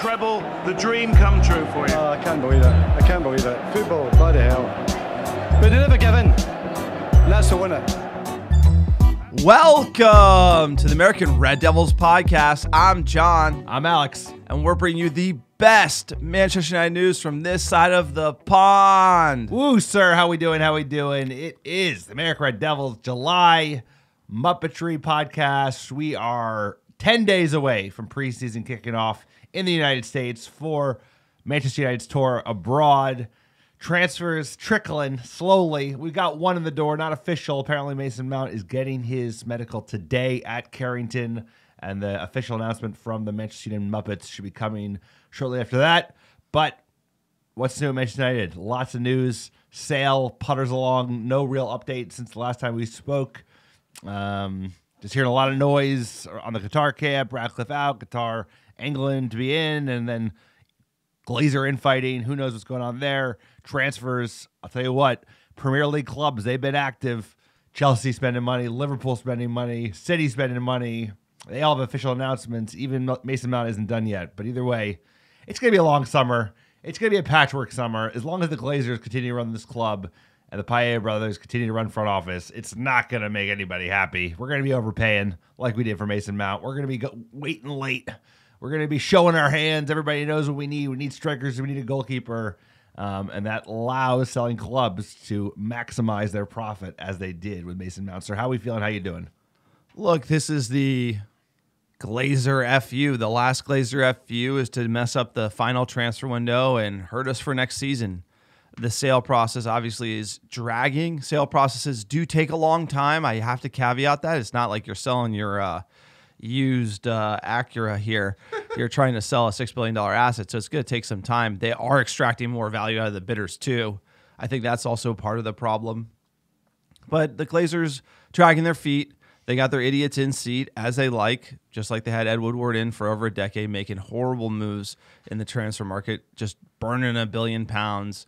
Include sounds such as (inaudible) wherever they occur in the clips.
treble, the dream come true for you. Oh, I can't believe it. I can't believe it. Football, bloody hell. But they never give in. And that's the winner. Welcome to the American Red Devils podcast. I'm John, I'm Alex. and we're bringing you the best Manchester United news from this side of the pond. Woo, sir. How we doing? How we doing? It is the American Red Devils July Muppetry podcast. We are 10 days away from preseason kicking off in the United States for Manchester United's tour abroad. Transfers trickling slowly. We got one in the door, not official. Apparently, Mason Mount is getting his medical today at Carrington, and the official announcement from the Manchester United Muppets should be coming shortly after that. But What's new at Manchester United? Lots of news. Sale putters along. No real update since the last time we spoke. Um, just hearing a lot of noise on the Qatar camp. Ratcliffe out. Qatar, England to be in, and then Glazer infighting. Who knows what's going on there? Transfers. I'll tell you what. Premier League clubs. They've been active. Chelsea spending money. Liverpool spending money. City spending money. They all have official announcements. Even Mason Mount isn't done yet. But either way, it's going to be a long summer. It's going to be a patchwork summer. As long as the Glazers continue to run this club and the Paella brothers continue to run front office, it's not going to make anybody happy. We're going to be overpaying like we did for Mason Mount. We're going to be waiting late. We're going to be showing our hands. Everybody knows what we need. We need strikers. We need a goalkeeper. Um, and that allows selling clubs to maximize their profit as they did with Mason Mount. So, how are we feeling? How you doing? Look, this is the Glazer FU. The last Glazer FU is to mess up the final transfer window and hurt us for next season. The sale process obviously is dragging. Sale processes do take a long time. I have to caveat that. It's not like you're selling your uh, used uh, Acura here. (laughs) You're trying to sell a $6 billion asset, so it's going to take some time. They are extracting more value out of the bidders, too. I think that's also part of the problem. But the Glazers dragging their feet. They got their idiots in seat as they like, just like they had Ed Woodward in for over a decade, making horrible moves in the transfer market, just burning a billion pounds,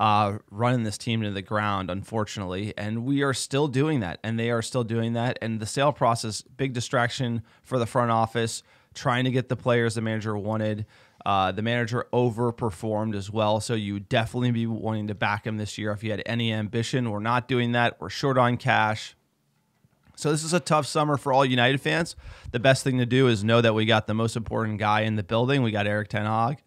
uh, running this team to the ground, unfortunately. And we are still doing that, and they are still doing that. And the sale process, big distraction for the front office, trying to get the players the manager wanted. Uh, the manager overperformed as well, so you definitely be wanting to back him this year if you had any ambition. We're not doing that. We're short on cash. So this is a tough summer for all United fans. The best thing to do is know that we got the most important guy in the building. We got Erik Ten Hag.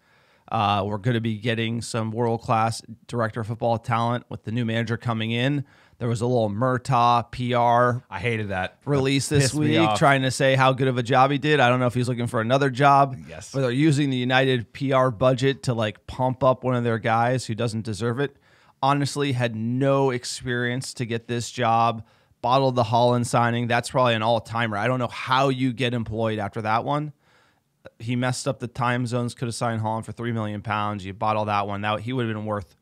Uh, we're going to be getting some world class director of football talent with the new manager coming in. There was a little Murtough PR I hated that release this week trying to say how good of a job he did. I don't know if he's looking for another job. Yes. But they're using the United PR budget to like pump up one of their guys who doesn't deserve it. Honestly, had no experience to get this job. Bottled the Haaland signing. That's probably an all timer. I don't know how you get employed after that one. He messed up the time zones. Could have signed Haaland for three million pounds. You bottle that one. That he would have been worth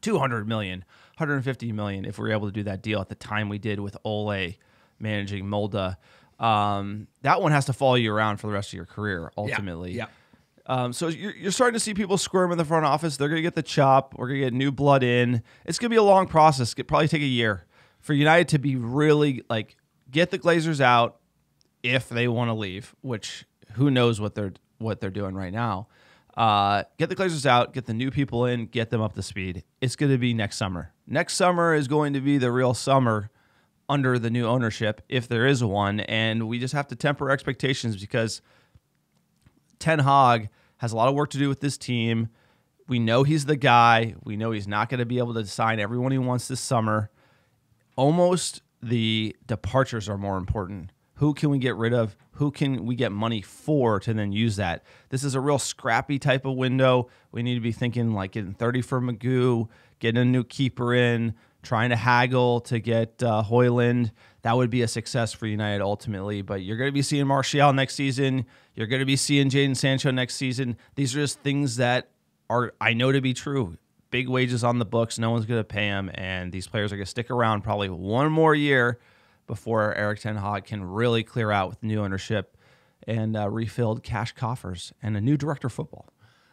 200 million, 150 million if we were able to do that deal at the time we did with Ole managing Molde. Um, that one has to follow you around for the rest of your career, ultimately. yeah. Um, so you're, you're starting to see people squirm in the front office. They're going to get the chop. We're going to get new blood in. It's going to be a long process. It probably take a year for United to be really like get the Glazers out if they want to leave, which who knows what they're what they're doing right now. Uh, get the Glazers out, get the new people in, get them up to speed. It's going to be next summer. Next summer is going to be the real summer under the new ownership, if there is one, and we just have to temper expectations because Ten Hag has a lot of work to do with this team. We know he's the guy. We know he's not going to be able to sign everyone he wants this summer. Almost the departures are more important. Who can we get rid of? Who can we get money for to then use that? This is a real scrappy type of window. We need to be thinking like getting 30 for Magoo, getting a new keeper in, trying to haggle to get uh, Højlund. That would be a success for United ultimately. But you're going to be seeing Martial next season. You're going to be seeing Jadon Sancho next season. These are just things that are I know to be true. Big wages on the books. No one's going to pay them, and these players are going to stick around probably one more year before Erik Ten Hag can really clear out with new ownership and uh, refilled cash coffers and a new director of football.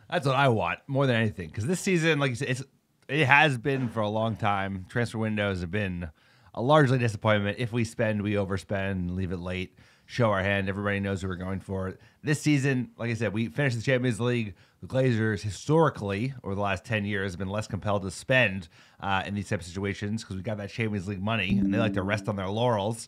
That's what I want more than anything. Because this season, like you said, it's it has been for a long time. Transfer windows have been a largely disappointment. If we spend, we overspend, leave it late. show our hand. Everybody knows who we're going for. This season, like I said, we finished the Champions League. The Glazers historically, over the last 10 years, have been less compelled to spend uh, in these type of situations because we got that Champions League money and they like to rest on their laurels.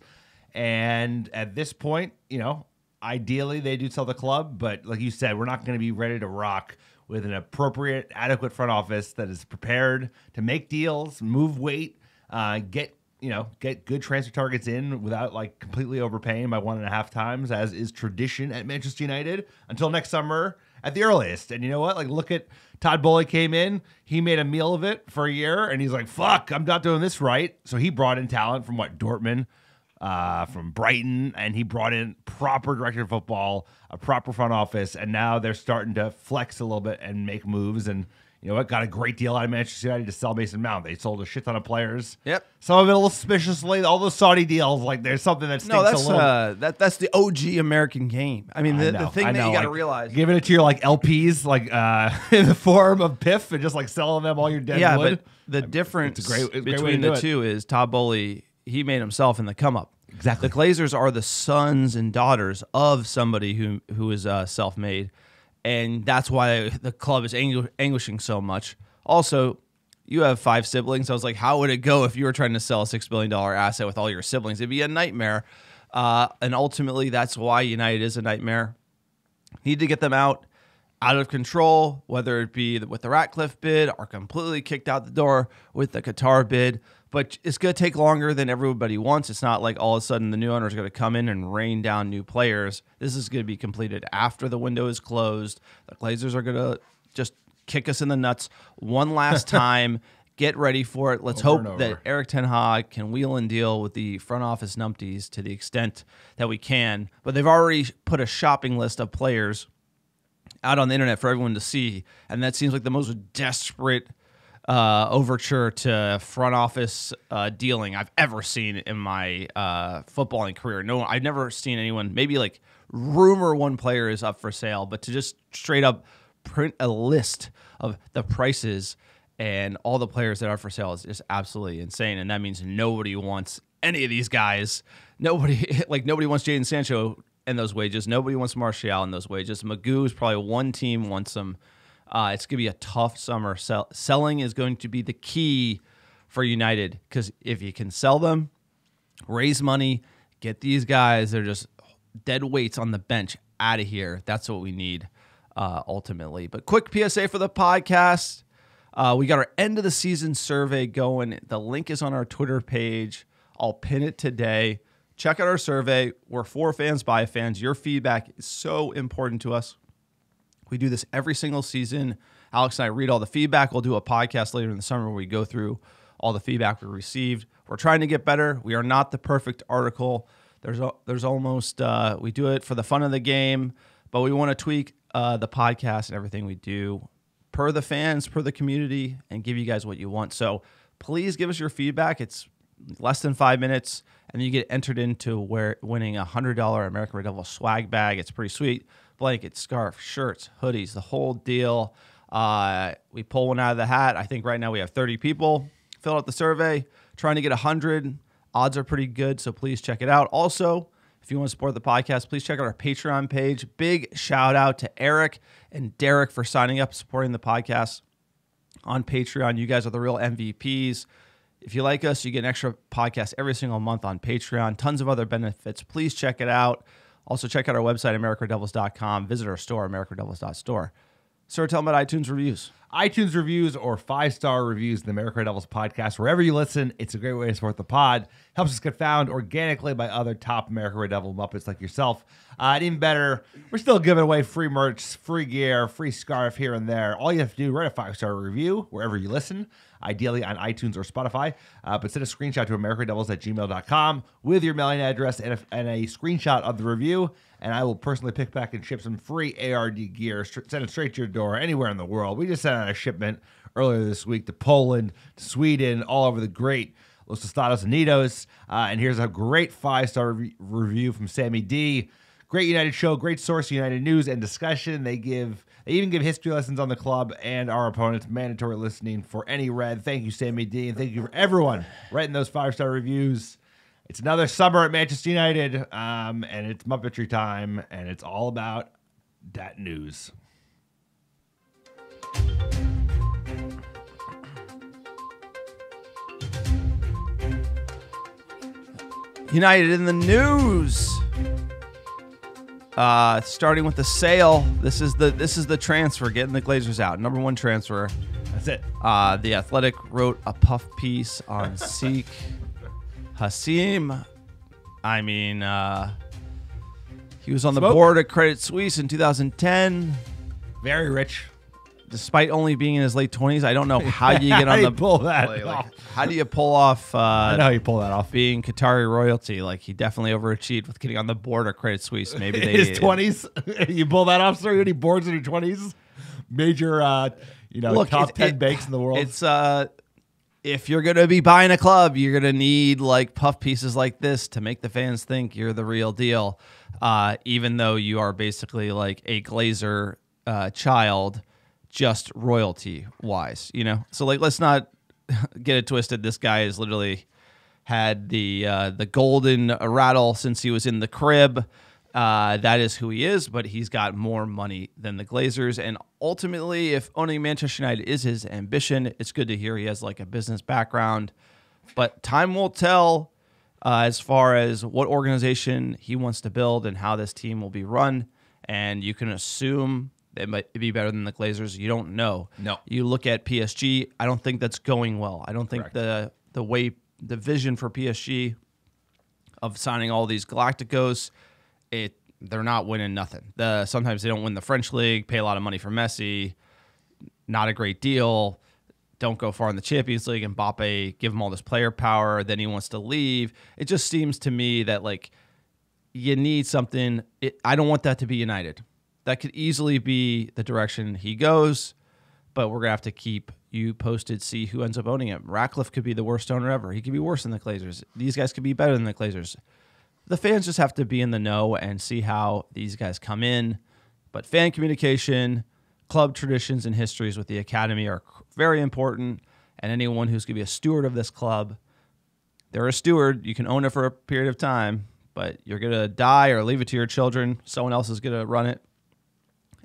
And at this point, you know, ideally they do sell the club, but like you said, we're not going to be ready to rock with an appropriate, adequate front office that is prepared to make deals, move weight, uh, get you know get good transfer targets in without like completely overpaying by one and a half times, as is tradition at Manchester United until next summer at the earliest. And you know what? Like, look at Todd Boehly came in, he made a meal of it for a year, and he's like, "Fuck, I'm not doing this right." So he brought in talent from what Dortmund, uh, from Brighton, and he brought in proper director of football, a proper front office, and now they're starting to flex a little bit and make moves. And you know what? Got a great deal out of Manchester United to sell Mason Mount. They sold a shit ton of players. Yep. Some of it a little suspiciously. All those Saudi deals, like there's something that stinks No, that's a little. uh, that that's the OG American game. I mean, the, I the thing I that know, you got to like, realize. giving it to your like LPs, like uh, (laughs) in the form of PIF, and just like selling them all your dead yeah, wood. but the difference it's a great- it's a great way between the two is Todd Boehly. He made himself in the come up. Exactly. The Glazers are the sons and daughters of somebody who who is uh, self made, and that's why the club is angu- anguishing so much. Also, you have five siblings. I was like, how would it go if you were trying to sell a six billion dollar asset with all your siblings? It'd be a nightmare. Uh, and ultimately, that's why United is a nightmare. Need to get them out, out of control, whether it be with the Ratcliffe bid or completely kicked out the door with the Qatar bid. But it's going to take longer than everybody wants. It's not like all of a sudden the new owner is going to come in and rain down new players. This is going to be completed after the window is closed. The Glazers are going to just kick us in the nuts one last (laughs) time. Get ready for it. Let's Over hope that. Erik Ten Hag can wheel and deal with the front office numpties to the extent that we can. But they've already put a shopping list of players out on the internet for everyone to see, and that seems like the most desperate uh, overture to front office uh, dealing I've ever seen in my uh, footballing career. No, I've never seen anyone. Maybe like rumor one player is up for sale, but to just straight up print a list of the prices and all the players that are for sale is just absolutely insane. And that means nobody wants any of these guys. Nobody (laughs) like nobody wants Jadon Sancho and those wages. Nobody wants Martial and those wages. Magoo is probably one team wants them. Uh, it's going to be a tough summer. Sell- selling is going to be the key for United because if you can sell them, raise money, get these guys, they're just dead weights on the bench out of here. That's what we need uh, ultimately. But quick PSA for the podcast. Uh, we got our end of the season survey going. The link is on our Twitter page. I'll pin it today. Check out our survey. We're for fans by fans. Your feedback is so important to us. We do this every single season. Alex and I read all the feedback. We'll do a podcast later in the summer where we go through all the feedback we received. We're trying to get better. We are not the perfect article. There's a, there's almost uh, we do it for the fun of the game, but we want to tweak uh, the podcast and everything we do per the fans, per the community, and give you guys what you want. So please give us your feedback. It's less than five minutes, and you get entered into where winning a hundred dollar American Red Devil swag bag. It's pretty sweet. Blanket, scarf, shirts, hoodies, the whole deal. Uh, we pull one out of the hat. I think right now we have 30 people fill out the survey, trying to get 100. Odds are pretty good, so please check it out. Also, if you want to support the podcast, please check out our Patreon page. Big shout out to Eric and Derek for signing up, supporting the podcast on Patreon. You guys are the real MVPs. If you like us, you get an extra podcast every single month on Patreon. Tons of other benefits. Please check it out. Also, check out our website, AmericaDevils.com. Visit our store, AmericaDevils.store. Sir, tell them about iTunes reviews. iTunes reviews or five star reviews, in the America Devils podcast, wherever you listen. It's a great way to support the pod. Helps us get found organically by other top America Devil Muppets like yourself. Uh, and even better, we're still giving away free merch, free gear, free scarf here and there. All you have to do, write a five star review wherever you listen, ideally on iTunes or Spotify. Uh, but send a screenshot to AmericaDevils at gmail.com with your mailing address and a, and a screenshot of the review. And I will personally pick back and ship some free ARD gear, send it straight to your door anywhere in the world. We just sent out a shipment earlier this week to Poland, to Sweden, all over the great Los Estados Unidos. Uh, and here's a great five star re- review from Sammy D. Great United show, great source, United news and discussion. They give, they even give history lessons on the club and our opponents. Mandatory listening for any red. Thank you, Sammy D, and thank you for everyone writing those five star reviews. It's another summer at Manchester United, um, and it's Muppetry time, and it's all about that news. United in the news. Uh, starting with the sale. This is the this is the transfer getting the Glazers out. Number one transfer. That's it. Uh, the Athletic wrote a puff piece on (laughs) Sheikh Jassim. I mean, uh, he was on the board at Credit Suisse in 2010. Very rich. Despite only being in his late 20s, I don't know (laughs) how you get on the pull that like, off? how do you pull off I uh, know how you pull that off. being Qatari royalty? Like he definitely overachieved with getting on the board at Credit Suisse. (laughs) Maybe they his twenties. (laughs) you pull that off, sir. Any boards in your twenties? Major, uh, you know, Look, top it- ten it- banks in the world. It's uh if you're gonna be buying a club, you're gonna need like puff pieces like this to make the fans think you're the real deal. Uh, even though you are basically like a Glazer uh, child, just royalty wise, you know. So like, let's not (laughs) get it twisted. This guy has literally had the uh, the golden rattle since he was in the crib. Uh, that is who he is, but he's got more money than the Glazers. And ultimately, if owning Manchester United is his ambition, it's good to hear he has like a business background. But time will tell uh, as far as what organization he wants to build and how this team will be run. And you can assume it might be better than the Glazers. You don't know. No. You look at PSG. I don't think that's going well. I don't think Correct. the the way the vision for PSG of signing all these Galacticos, it they're not winning nothing. The sometimes they don't win the French league, pay a lot of money for Messi, not a great deal. Don't go far in the Champions League. And Mbappe give him all this player power, then he wants to leave. It just seems to me that like you need something. It, I don't want that to be United. That could easily be the direction he goes, but we're gonna have to keep you posted. See who ends up owning it. Ratcliffe could be the worst owner ever. He could be worse than the Glazers. These guys could be better than the Glazers. The fans just have to be in the know and see how these guys come in. But fan communication, club traditions, and histories with the academy are very important. And anyone who's going to be a steward of this club, they're a steward. You can own it for a period of time, but you're going to die or leave it to your children. Someone else is going to run it.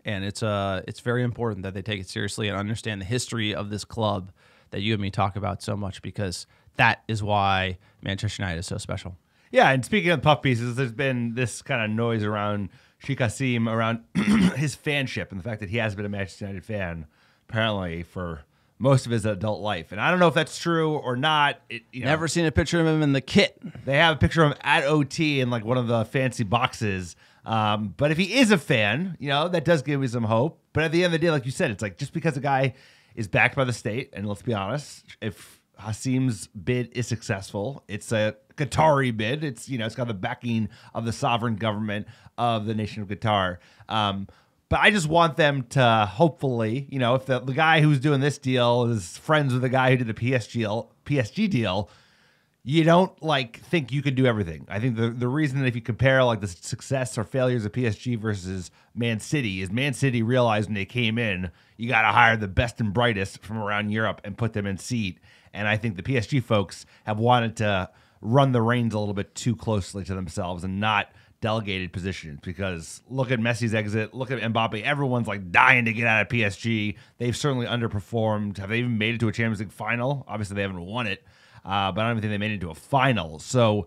And it's uh it's very important that they take it seriously and understand the history of this club that you and me talk about so much because that is why Manchester United is so special. Yeah, and speaking of puff pieces, there's been this kind of noise around Sheikh Jassim around (clears throat) his fanship and the fact that he has been a Manchester United fan apparently for most of his adult life. And I don't know if that's true or not. It, you know, Never seen a picture of him in the kit. They have a picture of him at OT in like one of the fancy boxes. Um, but if he is a fan, you know, that does give me some hope. But at the end of the day, like you said, it's like just because a guy is backed by the state, and let's be honest, if Jassim's bid is successful, it's a Qatari bid. It's you know, it's got the backing of the sovereign government of the nation of Qatar. Um, but I just want them to hopefully, you know, if the, the guy who's doing this deal is friends with the guy who did the PSG PSG deal, you don't like think you can do everything. I think the the reason that if you compare like the success or failures of PSG versus Man City is Man City realized when they came in, you got to hire the best and brightest from around Europe and put them in seat. And I think the PSG folks have wanted to run the reins a little bit too closely to themselves and not delegated positions because look at Messi's exit, look at Mbappe. Everyone's like dying to get out of PSG. They've certainly underperformed. Have they even made it to a Champions League final? Obviously, they haven't won it, uh, but I don't even think they made it to a final. So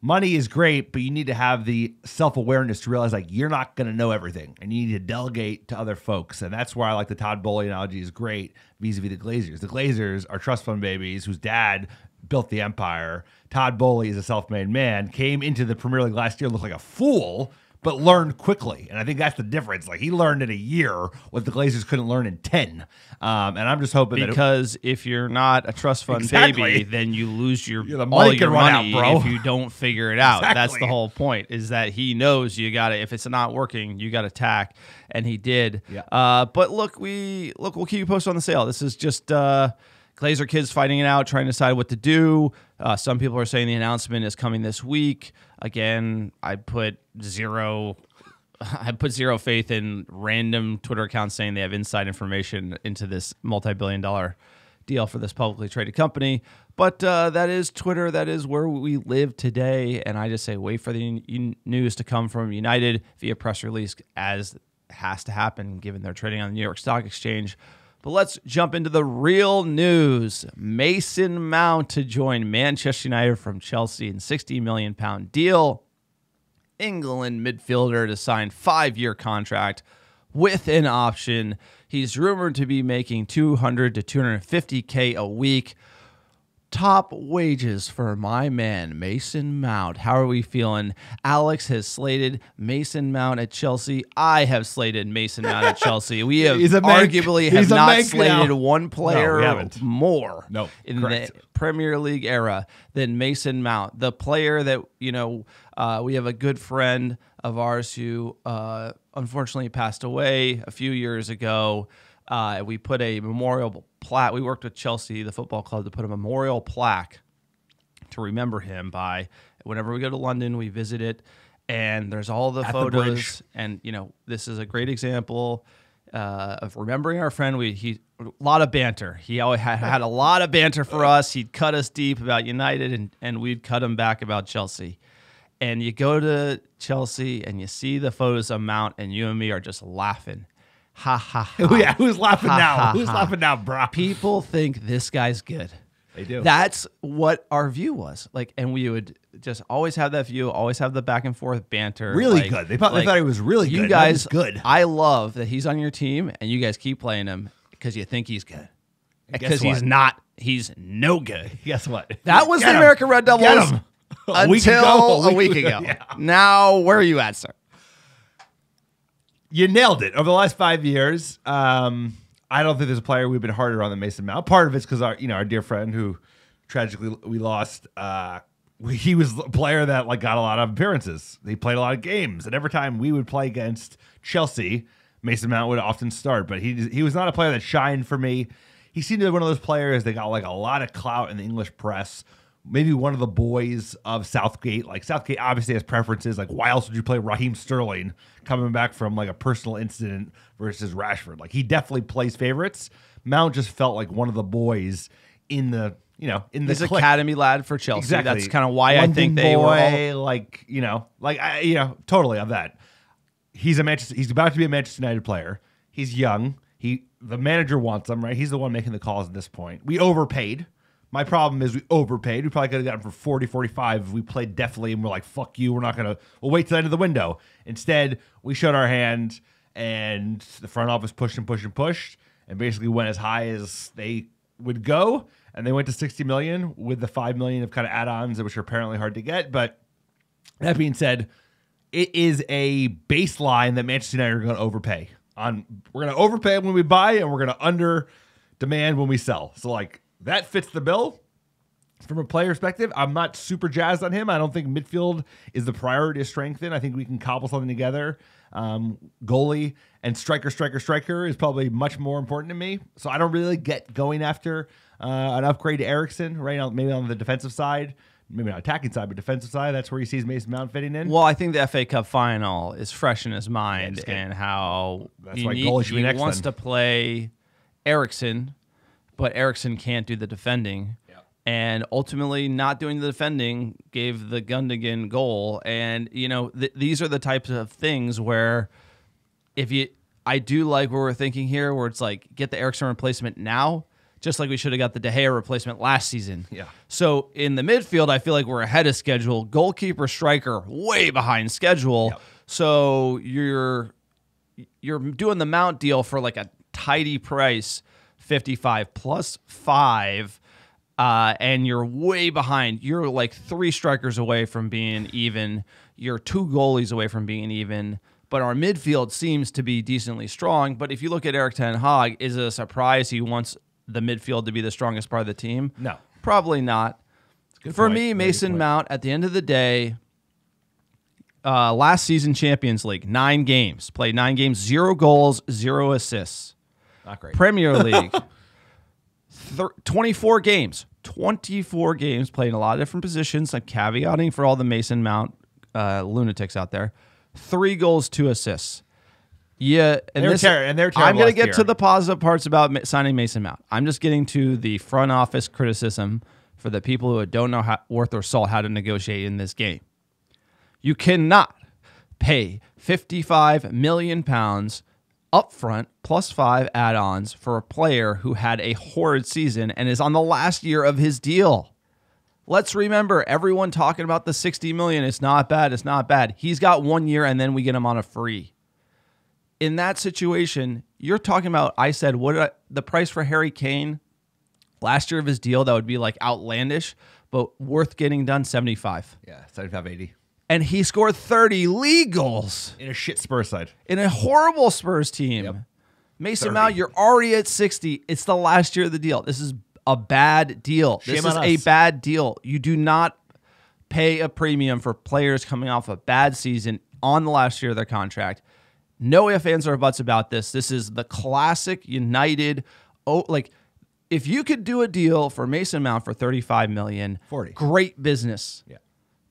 money is great, but you need to have the self awareness to realize like you're not going to know everything, and you need to delegate to other folks. And that's why I like the Todd Boehly analogy is great vis-a-vis the Glazers. The Glazers are trust fund babies whose dad built the empire. Todd Boehly is a self-made man, came into the Premier League last year, looked like a fool. But learned quickly, and I think that's the difference. Like he learned in a year what the Glazers couldn't learn in ten, um, and I'm just hoping it, Because if you're not a trust fund Exactly. baby, then you lose your Yeah, all money your money out, bro. if you don't figure it out. That's the whole point. Is that he knows you got to if it's not working, you got to tack, and he did. Yeah. Uh, but look, we look. We'll keep you posted on the sale. This is just. Uh, Glazer kids fighting it out, trying to decide what to do. Uh, some people are saying the announcement is coming this week. Again, I put zero (laughs) I put zero faith in random Twitter accounts saying they have inside information into this multi-billion dollar deal for this publicly traded company. But uh, that is Twitter. That is where we live today. And I just say wait for the news to come from United via press release, as has to happen given they're trading on the New York Stock Exchange. But let's jump into the real news. Mason Mount to join Manchester United from Chelsea in 60 million pound deal. England midfielder to sign five-year contract with an option. He's rumored to be making 200 to 250k a week top wages for my man Mason Mount. How are we feeling? Alex has slated Mason Mount at Chelsea. I have slated Mason Mount at Chelsea. We (laughs) have arguably have not slated now. one player haven't. more No, in correct. the Premier League era than Mason Mount, the player that you know. Uh, we have a good friend of ours who uh, unfortunately passed away a few years ago. Uh, we put a memorial plaque. We worked with Chelsea, the football club, to put a memorial plaque to remember him by. Whenever we go to London, we visit it, and there's all the At photos. bridge. and you know, this is a great example uh, of remembering our friend. We he a lot of banter. He always had, had a lot of banter for us. He'd cut us deep about United, and and we'd cut him back about Chelsea. And you go to Chelsea and you see the photos of Mount, and you and me are just laughing. Ha ha ha. (laughs) Yeah, who's laughing Ha, now? ha, Who's laughing now, bro? People think this guy's good. They do. That's what our view was like, and we would just always have that view, always have the back and forth banter. Really like- good. They thought- they thought he was really you good, You guys, good. I love that he's on your team, and you guys keep playing him because you think he's good. Because he's not. He's no good. (laughs) Guess what? That was (laughs) Get the him. American Red Devils him. A until week ago. a week ago. Yeah. Now, where are you at, sir? You nailed it. Over the last five years, um, I don't think there's a player we've been harder on than Mason Mount. Part of it's because our, you know, our dear friend who tragically we lost. Uh, he was a player that like got a lot of appearances. He played a lot of games, and every time we would play against Chelsea, Mason Mount would often start. But he he was not a player that shined for me. He seemed to be one of those players that got like a lot of clout in the English press. Maybe one of the boys of Southgate. Like Southgate obviously has preferences. Like why else would you play Raheem Sterling coming back from like a personal incident versus Rashford? Like he definitely plays favorites. Mount just felt like one of the boys in the you know in the academy lad for Chelsea. Exactly. That's kind of why I think they were all like you know, like I, you know, totally of that. He's a Manchester. He's about to be a Manchester United player. He's young. He the manager wants him, right? He's the one making the calls at this point. We overpaid. My problem is we overpaid. We probably could have gotten for 40, 45 if we played deftly and we're like, fuck you, we're not gonna we'll wait till the end of the window. Instead, we showed our hand and the front office pushed and pushed and pushed and basically went as high as they would go. And they went to 60 million with the 5 million of kind of add-ons, which are apparently hard to get. But that being said, it is a baseline that Manchester United are going to overpay. On we're going to overpay when we buy, and we're going to under demand when we sell. So like that fits the bill. From a player perspective, I'm not super jazzed on him. I don't think midfield is the priority to strengthen. I think we can cobble something together. Um, goalie and striker, striker, striker is probably much more important to me. So I don't really get going after uh, an upgrade to Eriksen right now. Maybe on the defensive side, maybe not attacking side, but defensive side. That's where he sees Mason Mount fitting in. Well, I think the FA Cup final is fresh in his mind kidding. and how That's why need- goalie should be he wants then. to play Eriksen, but Eriksen can't do the defending. And ultimately, not doing the defending gave the Gundogan goal. And you know, th- these are the types of things where, if you, I do like where we're thinking here, where it's like get the Eriksen replacement now, just like we should have got the De Gea replacement last season. Yeah. So in the midfield, I feel like we're ahead of schedule. Goalkeeper, striker, way behind schedule. Yep. So you're you're doing the mount deal for like a tidy price, fifty five plus five. Uh, and you're way behind. You're like three strikers away from being even. You're two goalies away from being even. But our midfield seems to be decently strong. But if you look at Erik Ten Hag, is it a surprise he wants the midfield to be the strongest part of the team? No. Probably not. good For point. me, Mason. Mount, at the end of the day, uh, last season Champions League, nine games, played nine games, zero goals, zero assists. Not great. Premier (laughs) League, thir- 24 games, 24 games, playing a lot of different positions. I'm caveating for all the Mason Mount uh, lunatics out there. Three goals, two assists. Yeah, and They're this, ter- and they're I'm going to get year. to the positive parts about ma- signing Mason Mount. I'm just getting to the front office criticism for the people who don't know how, worth their salt how to negotiate in this game. You cannot pay 55 million pounds upfront plus five add-ons for a player who had a horrid season and is on the last year of his deal. Let's remember everyone talking about the 60 million. It's not bad. It's not bad. He's got one year and then we get him on a free. In that situation, you're talking about, I said, what I- the price for Harry Kane last year of his deal that would be like outlandish, but worth getting done 75. Yeah, 75 80. And he scored 30 league goals In a shit Spurs side. in a horrible Spurs team. Yep. Mason 30. Mount, you're already at 60. It's the last year of the deal. This is a bad deal. Shame this is on a bad deal. You do not pay a premium for players coming off a bad season on the last year of their contract. No ifs, ands, or buts about this. This is the classic United. Oh, like if you could do a deal for Mason Mount for 35 million, 40. great business Yeah.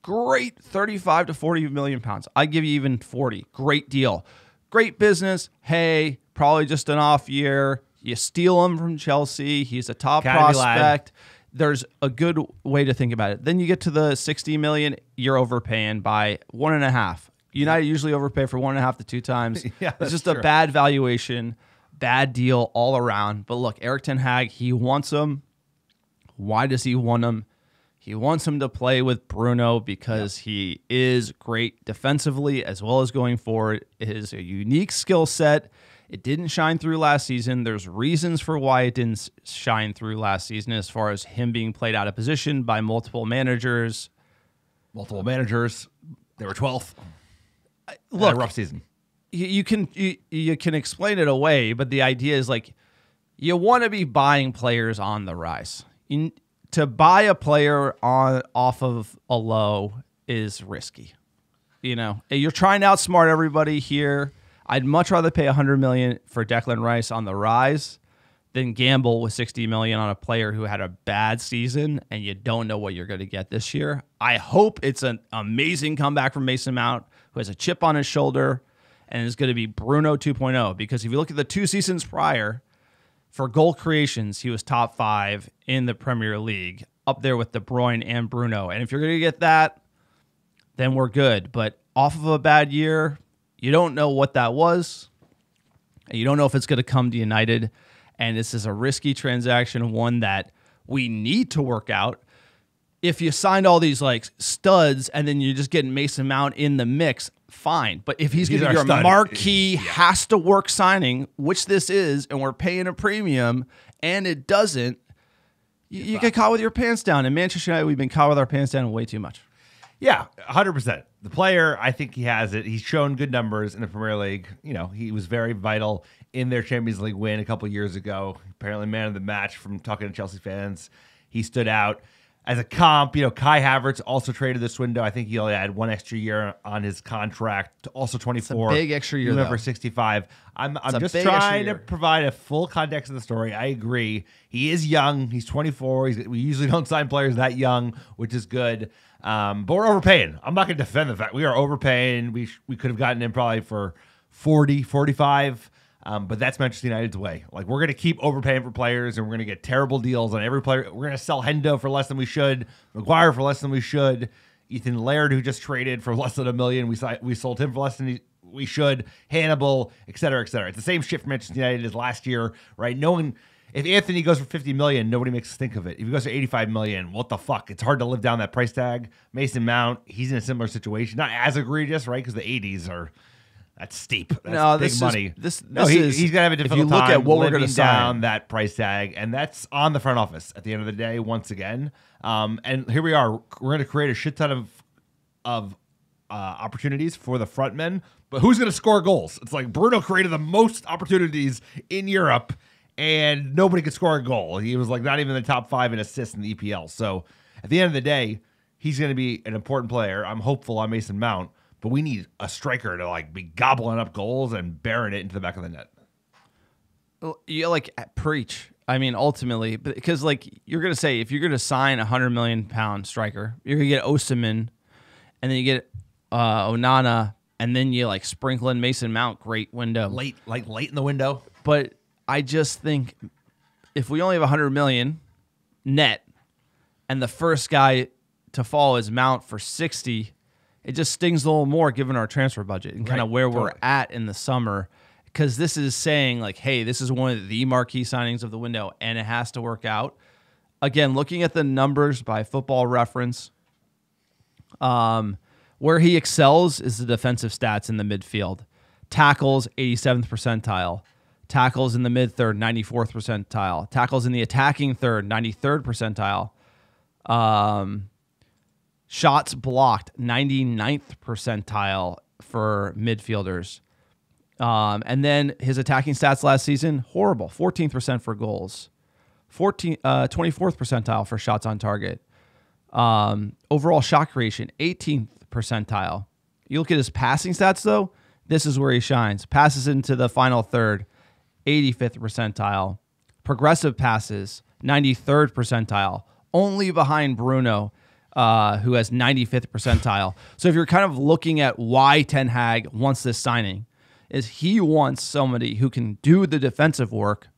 Great 35 to 40 million pounds. I give you even 40. Great deal. Great business. Hey, probably just an off year. You steal him from Chelsea. He's a top lad. prospect. There's a good way to think about it. Then you get to the 60 million, you're overpaying by one and a half. United usually overpay for one and a half to two times. (laughs) Yeah, it's just true. a bad valuation, bad deal all around. But look, Erik Ten Hag, he wants him. Why does he want him? He wants him to play with Bruno because he is great defensively as well as going forward. It is a unique skill set. It didn't shine through last season. There's reasons for why it didn't shine through last season as far as him being played out of position by multiple managers. Multiple managers. They were 12th. Look, a rough season. you, you can you, you can explain it away, but the idea is like you want to be buying players on the rise. You, to buy a player on off of a low is risky. You know, you're trying to outsmart everybody here. I'd much rather pay 100 million for Declan Rice on the rise than gamble with 60 million on a player who had a bad season and you don't know what you're going to get this year. I hope it's an amazing comeback from Mason Mount who has a chip on his shoulder and is going to be Bruno 2.0 because if you look at the two seasons prior for goal creations, he was top 5 in the Premier League, up there with De Bruyne and Bruno. And if you're going to get that, then we're good. But off of a bad year, you don't know what that was. And you don't know if it's going to come to United. And this is a risky transaction, one that we need to work out. If you signed all these like studs and then you're just getting Mason Mount in the mix, fine. But if he's, He's going to be your marquee, has to work signing, which this is, and we're paying a premium, and it doesn't, you, you get caught with your pants down. In Manchester United, we've been caught with our pants down way too much. Yeah, 100%. The player, I think he has it. He's shown good numbers in the Premier League. You know, he was very vital in their Champions League win a couple years ago. Apparently, man of the match from talking to Chelsea fans. He stood out. As a comp, you know, Kai Havertz also traded this window. I think he only had one extra year on his contract. Also, 24. big extra year, Number 65. I'm, I'm just trying to provide a full context of the story. I agree. He is young. He's 24. He's, we usually don't sign players that young, which is good. Um, but we're overpaying. I'm not going to defend the fact we are overpaying. We sh- we could have gotten him probably for 40, 45. Um, but that's Manchester United's way. Like we're going to keep overpaying for players, and we're going to get terrible deals on every player. We're going to sell Hendo for less than we should, Maguire for less than we should, Ethan Laird who just traded for (laughs) less than a million. We we sold him for less than we should. Hannibal, et cetera, et cetera. It's the same shit for Manchester United as last year, right? No one. If Antony goes for 50 million, nobody makes us think of it. If he goes for 85 million, what the fuck? It's hard to live down that price tag. Mason Mount, he's in a similar situation. Not as egregious, right? Because the 80s are that's steep. That's No, big this is- money. this- no, this he- is- he's gonna have a if you difficult look at time what we're gonna sign. down that price tag, and that's on the front office at the end of the day. Once again, um, and here we are. We're gonna create a shit ton of of uh, opportunities for the front men, but who's gonna score goals? It's like Bruno created the most opportunities in Europe, and nobody could score a goal. He was like not even in the top five in assists in the EPL. So at the end of the day, he's gonna be an important player. I'm hopeful on Mason Mount. But we need a striker to like be gobbling up goals and bearing it into the back of the net. You like preach. I mean, ultimately, because like you're gonna say, if you're gonna sign a hundred million pound striker, you're gonna get Osimhen, and then you get uh, Onana and then you like sprinkle in Mason Mount, great window. late, like late in the window. But I just think if we only have a 100 million net and the first guy to fall is Mount for 60, it just stings a little more given our transfer budget and kind of where we're at in the summer. Because this is saying, like, hey, this is one of the marquee signings of the window and it has to work out. Again, looking at the numbers by football reference, um, where he excels is the defensive stats in the midfield. Tackles, 87th percentile. Tackles in the mid third, 94th percentile. Tackles in the attacking third, 93rd percentile. Um, shots blocked, 99th percentile for midfielders. Um, and then his attacking stats last season, horrible. 14% for goals, 14, uh, 24th percentile for shots on target. Um, overall shot creation, 18th percentile. You look at his passing stats, though, this is where he shines. Passes into the final third, 85th percentile. Progressive passes, 93rd percentile, only behind Bruno, uh, who has 95th percentile. So if you're kind of looking at why Ten Hag wants this signing, is he wants somebody who can do the defensive work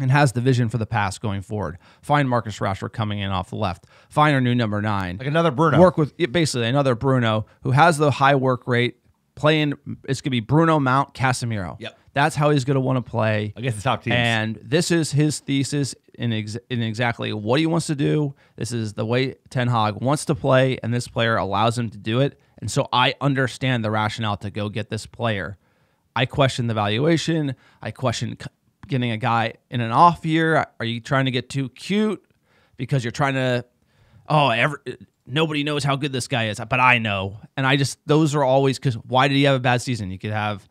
and has the vision for the pass going forward. Find Marcus Rashford coming in off the left. Find our new number nine. Like another Bruno. Work with basically another Bruno who has the high work rate. Playing, it's gonna be Bruno Mount Casemiro. Yep. that's how he's gonna want to play Against the top teams. And this is his thesis in ex- in exactly what he wants to do. This is the way Ten Hag wants to play, and this player allows him to do it. And so I understand the rationale to go get this player. I question the valuation. I question getting a guy in an off year. Are you trying to get too cute because you're trying to? Oh, every, nobody knows how good this guy is, but I know. And I just those are always because why did he have a bad season? You could have.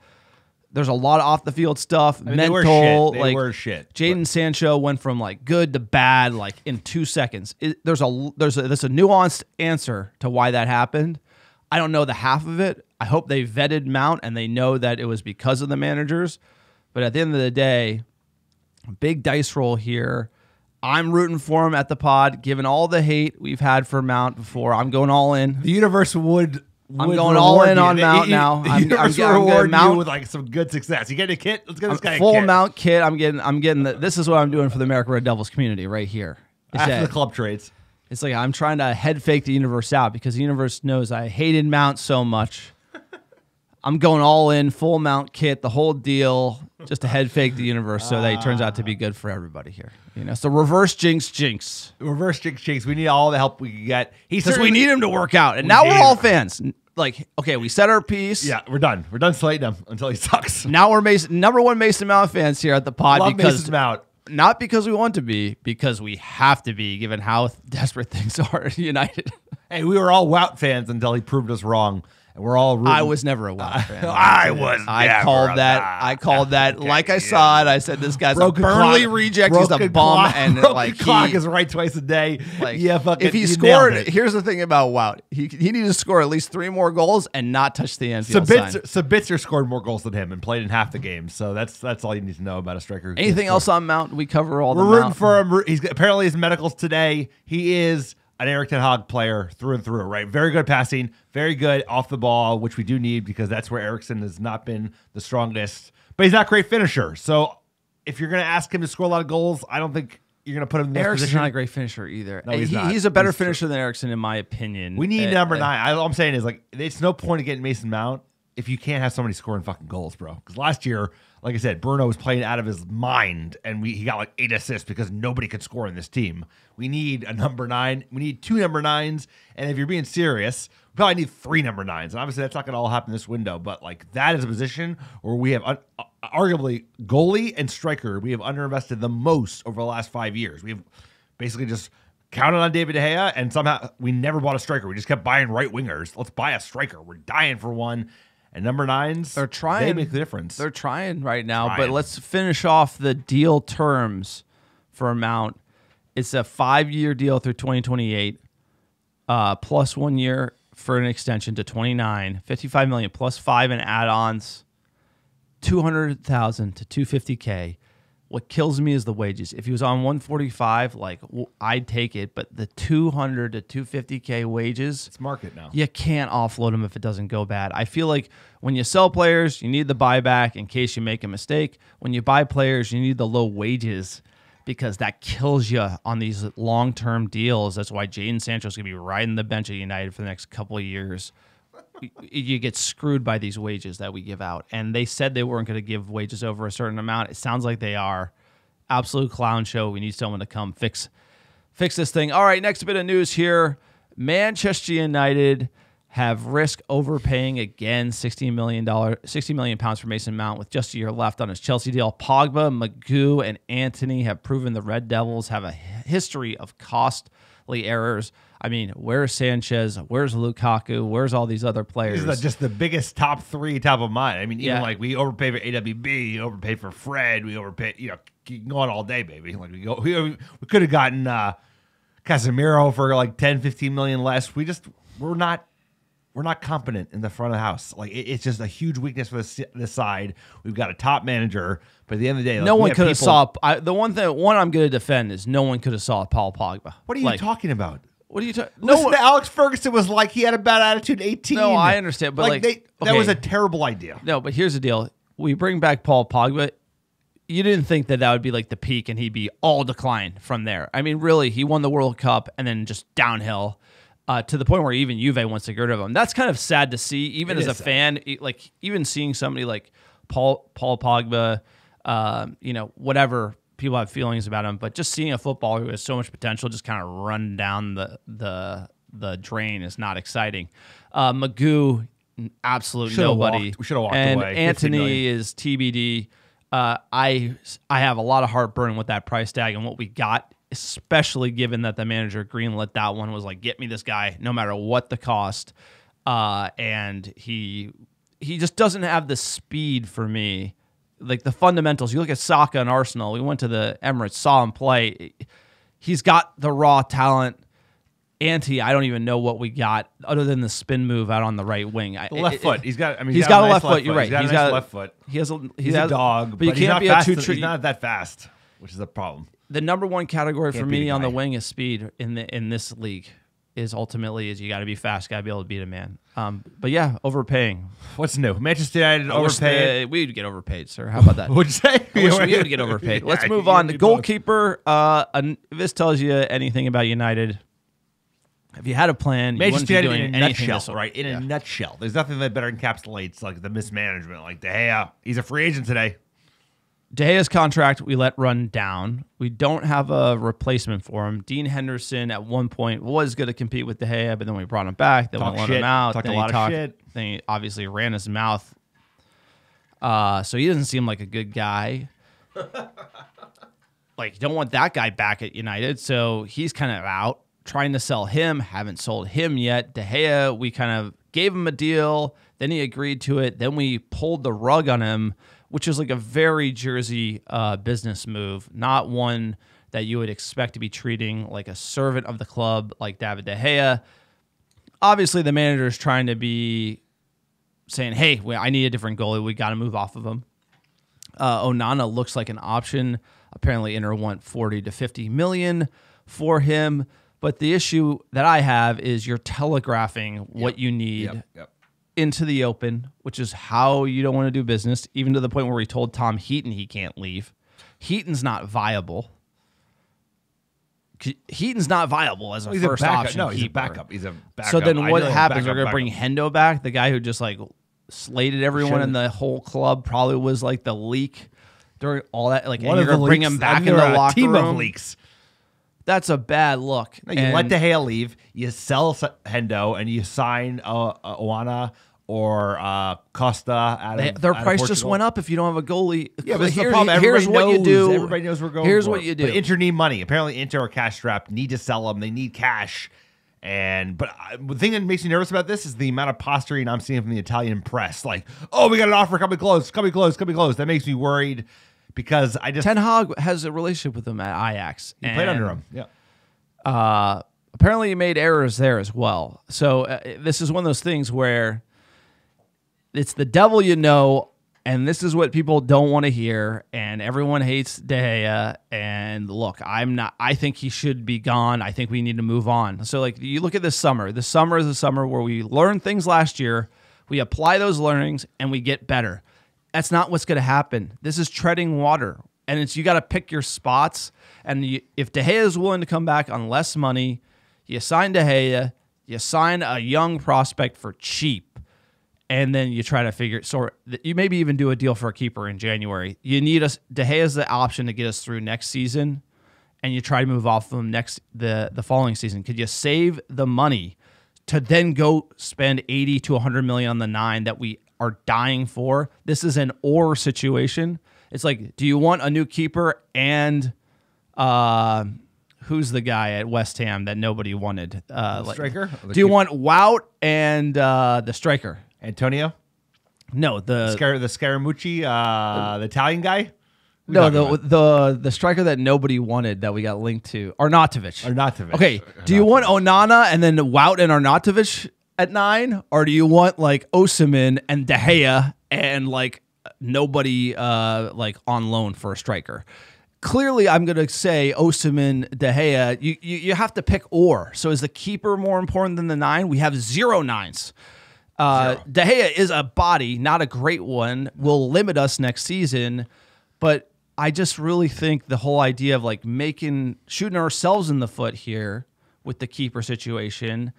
There's a lot of off the field stuff, mean, they mental. were shit. They like were shit, Jadon Sancho went from like good to bad like in two seconds. It, there's a there's a there's a nuanced answer to why that happened. I don't know the half of it. I hope they vetted Mount and they know that it was because of the managers. But at the end of the day, big dice roll here. I'm rooting for him at the pod, given all the hate we've had for Mount before. I'm going all in. the universe would. I'm going all in you. on Mount now. (laughs) I'm- I'm- I'm reward Mount- you with like some good success. You get a kit. Let's get this guy a Full kit. Mount kit. I'm getting. I'm getting. The, this is what I'm doing for the America Red Devils community right here. It's after that- the club trades. It's like I'm trying to head fake the universe out because the universe knows I hated Mount so much. I'm going all in, full Mount kit, the whole deal, just to head fake the universe so that it turns out to be good for everybody here. You know, so reverse jinx jinx. Reverse jinx jinx. We need all the help we can get. He says we need him to work out. And now we're all fans. Like, okay, we said our piece. Yeah, we're done. We're done slating him until he (laughs) sucks. Now we're Mason, number one Mason Mount fans here at the pod Love because Mason Mount. not because we want to be, because we have to be, given how (laughs) desperate things are at United. Hey, we were all Wout fans until he proved us wrong, and we're all. Rooting. I was never a oh, Wout fan. I was. I never called a- that. I called that. like I saw it, I said this guy's Broken a Burnley clock- reject. He's a broken bum, clock- and broken like clock he, is right twice a day. like, yeah, fucking. if he scored, it. here's the thing about Wout. He he needed to score at least three more goals and not touch the Anfield sign. Sabitzer, Sabitzer scored more goals than him and played in half the game. So that's that's all you need to know about a striker. Anything else on Mount? We cover all We're the rooting Mount. for him. He's apparently his medicals today. He is an Erik Ten Hag player through and through. Right, very good passing, very good off the ball, which we do need because that's where Eriksen has not been the strongest. But he's not a great finisher. So if you're going to ask him to score a lot of goals, I don't think you're going to put him in this Eriksen's position. not a great finisher either. No, he's He- not. he's a better He's finisher than Eriksen, in my opinion. We need Uh, number uh, nine. I, all I'm saying is like, it's no point in getting Mason Mount if you can't have somebody scoring fucking goals, bro. Because last year, like I said, Bruno was playing out of his mind, and we he got like eight assists because nobody could score in this team. We need a number nine. We need two number nines, and if you're being serious, we probably need three number nines. And obviously, that's not going to all happen this window. But like that is a position where we have un- uh, arguably goalie and striker. We have underinvested the most over the last five years. We have basically just counted on David De Gea, and somehow we never bought a striker. We just kept buying right wingers. Let's buy a striker. We're dying for one. And number nines, They're trying. They make the difference. They're trying right now, but let's finish off the deal terms for Mount. It's a five-year deal through 2028, uh, plus one year for an extension to 29, 55 million plus five in add-ons, 200,000 to 250k. What kills me is the wages. If he was on 145, like I'd take it, but the 200 to 250k wages, It's market now. you can't offload them if it doesn't go bad. I feel like when you sell players, you need the buyback in case you make a mistake. When you buy players, you need the low wages because that kills you on these long term deals. That's why Jadon Sancho's gonna be riding the bench at United for the next couple of years. You- get screwed by these wages that we give out, and they said they weren't going to give wages over a certain amount. It sounds like they are. Absolute clown show. We need someone to come fix fix this thing. All right, next bit of news here. Manchester United have risk overpaying again, $16 million, 60 million pounds for Mason Mount with just a year left on his Chelsea deal. Pogba, Magoo, and Antony have proven the Red Devils have a history of costly errors. I mean, where's Sanchez? Where's Lukaku? Where's all these other players? Just the biggest top three top of mind. I mean, even Yeah. like we overpaid for AWB, overpaid for Fred, we overpaid. You know, keep going all day, baby. Like we go, we, we could have gotten uh, Casemiro for like 10, 15 million less. We just we're not we're not competent in the front of the house. Like it, it's just a huge weakness for this, this side. We've got a top manager, but at the end of the day, like, no one could have saw. I, the one thing, one I'm going to defend is no one could have saw Paul Pogba. What are you Like, talking about? What are you talking? No, No. Listen to Alex Ferguson was like he had a bad attitude. at Eighteen. No, I understand, but, like, they, that was a terrible idea. No, but here's the deal: we bring back Paul Pogba. You didn't think that that would be like the peak, and he'd be all decline from there. I mean, really, he won the World Cup and then just downhill uh, to the point where even Juve wants to get rid of him. That's kind of sad to see, even It as a sad. fan. Like even seeing somebody like Paul Paul Pogba, um, you know, whatever people have feelings about him, but just seeing a footballer who has so much potential just kind of run down the the the drain is not exciting. Uh, Magoo, absolute Should've nobody. walked- we should've walked and away. 50 Antony is TBD. Uh, I I have a lot of heartburn with that price tag and what we got, especially given that the manager greenlit that one was like, get me this guy no matter what the cost. Uh, and he he just doesn't have the speed for me. Like the fundamentals. You look at Saka and Arsenal. We went to the Emirates, saw him play. He's got the raw talent. Anti, I don't even know what we got other than the spin move out on the right wing. The left it- foot. He's got. I mean, he's got, a nice left foot. You're right. He's got a He's nice got left foot. He has a. He He's has, a dog, but you can't be a two. Tree, He's not that fast, which is a problem. the number one category for Can't beat me on the wing is speed in the in this league. Is ultimately is you got to be fast, got to be able to beat a man. Um, but yeah, overpaying. (laughs) What's new? Manchester United overpaid. we would get overpaid, sir. How about that? (laughs) What'd you say? (laughs) We would get overpaid. Let's move on. The goalkeeper. Uh, an- if this tells you anything about United, if you had a plan, Manchester be United in a nutshell, right? In Yeah. a nutshell, there's nothing that better encapsulates like the mismanagement. Like De Gea, he's a free agent today. De Gea's contract we let run down. We don't have a replacement for him. Dean Henderson at one point was going to compete with De Gea, but then we brought him back. Then Talked we let shit. him out. Talked then a lot of talked, shit. Then he obviously ran his mouth. Uh, so he doesn't seem like a good guy. (laughs) like you don't want that guy back at United, so he's kind of out. Trying to sell him, haven't sold him yet. De Gea, we kind of gave him a deal, then he agreed to it, then we pulled the rug on him, which is like a very Jersey uh, business move, not one that you would expect to be treating like a servant of the club, like David De Gea. Obviously, the manager is trying to be saying, "Hey, I need a different goalie. We got to move off of him." Uh, Onana looks like an option. Apparently, Inter want 40 to 50 million for him. But the issue that I have is you're telegraphing what you need Yep. Into the open, which is how you don't want to do business, even to the point where we told Tom Heaton he can't leave. Heaton's not viable. Heaton's not viable as a He's a first backup. option. No, he's a backup. He's a backup. So then what happens? We're gonna bring. Hendo back, the guy who just like slated everyone in Should've- the whole club. Probably was like the leak during all that. Like, One and you're gonna bring him back in the locker team room. of leaks. That's a bad look. No, you let And- De Gea leave, you sell Hendo, and you sign uh, uh, Onana or uh, Costa out They- of their out of price just went up if you don't have a goalie. Yeah, but the problem. here's Everybody what you do. Everybody knows we're going. Here's for what you do. But Inter need money. Apparently, Inter are cash strapped. Need to sell them. They need cash. And but I, the thing that makes me nervous about this is the amount of posturing I'm seeing from the Italian press. Like, oh, we got an offer coming close, coming close, coming close. That makes me worried because I just Ten Hag has a relationship with him at Ajax. he played under him. Yeah. uh, apparently he made errors there as well. So uh, this is one of those things where it's the devil you know And this is what people don't want to hear, and everyone hates De Gea. And look, I'm not. I think he should be gone. I think we need to move on. So, like, you look at this summer. The summer is a summer where we learned things last year, we apply those learnings, and we get better. That's not what's going to happen. This is treading water, and it's you got to pick your spots. And you, if De Gea is willing to come back on less money, you sign De Gea, you sign a young prospect for cheap and then you try to figure so you maybe even do a deal for a keeper in January. You need us De Gea's the option to get us through next season, and you try to move off of him next the the following season. Could you save the money to then go spend eighty to hundred million on the nine that we are dying for? This is an or situation. It's like, do you want a new keeper and uh, who's the guy at West Ham that nobody wanted? Uh, like- striker? Do you keeper? want Wout and uh, the striker? Antonio, No, the Scar- the Scaramucci, uh, the Italian guy. No the the the striker that nobody wanted that we got linked to Arnautovic. Arnautovic. Okay, do you want Onana and then Wout and Arnautovic at nine, or do you want like Osimhen and De Gea and like nobody uh like on loan for a striker? Clearly, I'm going to say Osimhen, De Gea. You, you you have to pick or. So is the keeper more important than the nine? We have zero nines. Uh, De Gea is a body, not a great one. Will limit us next season, but I just really think the whole idea of like making shooting ourselves in the foot here with the keeper situation,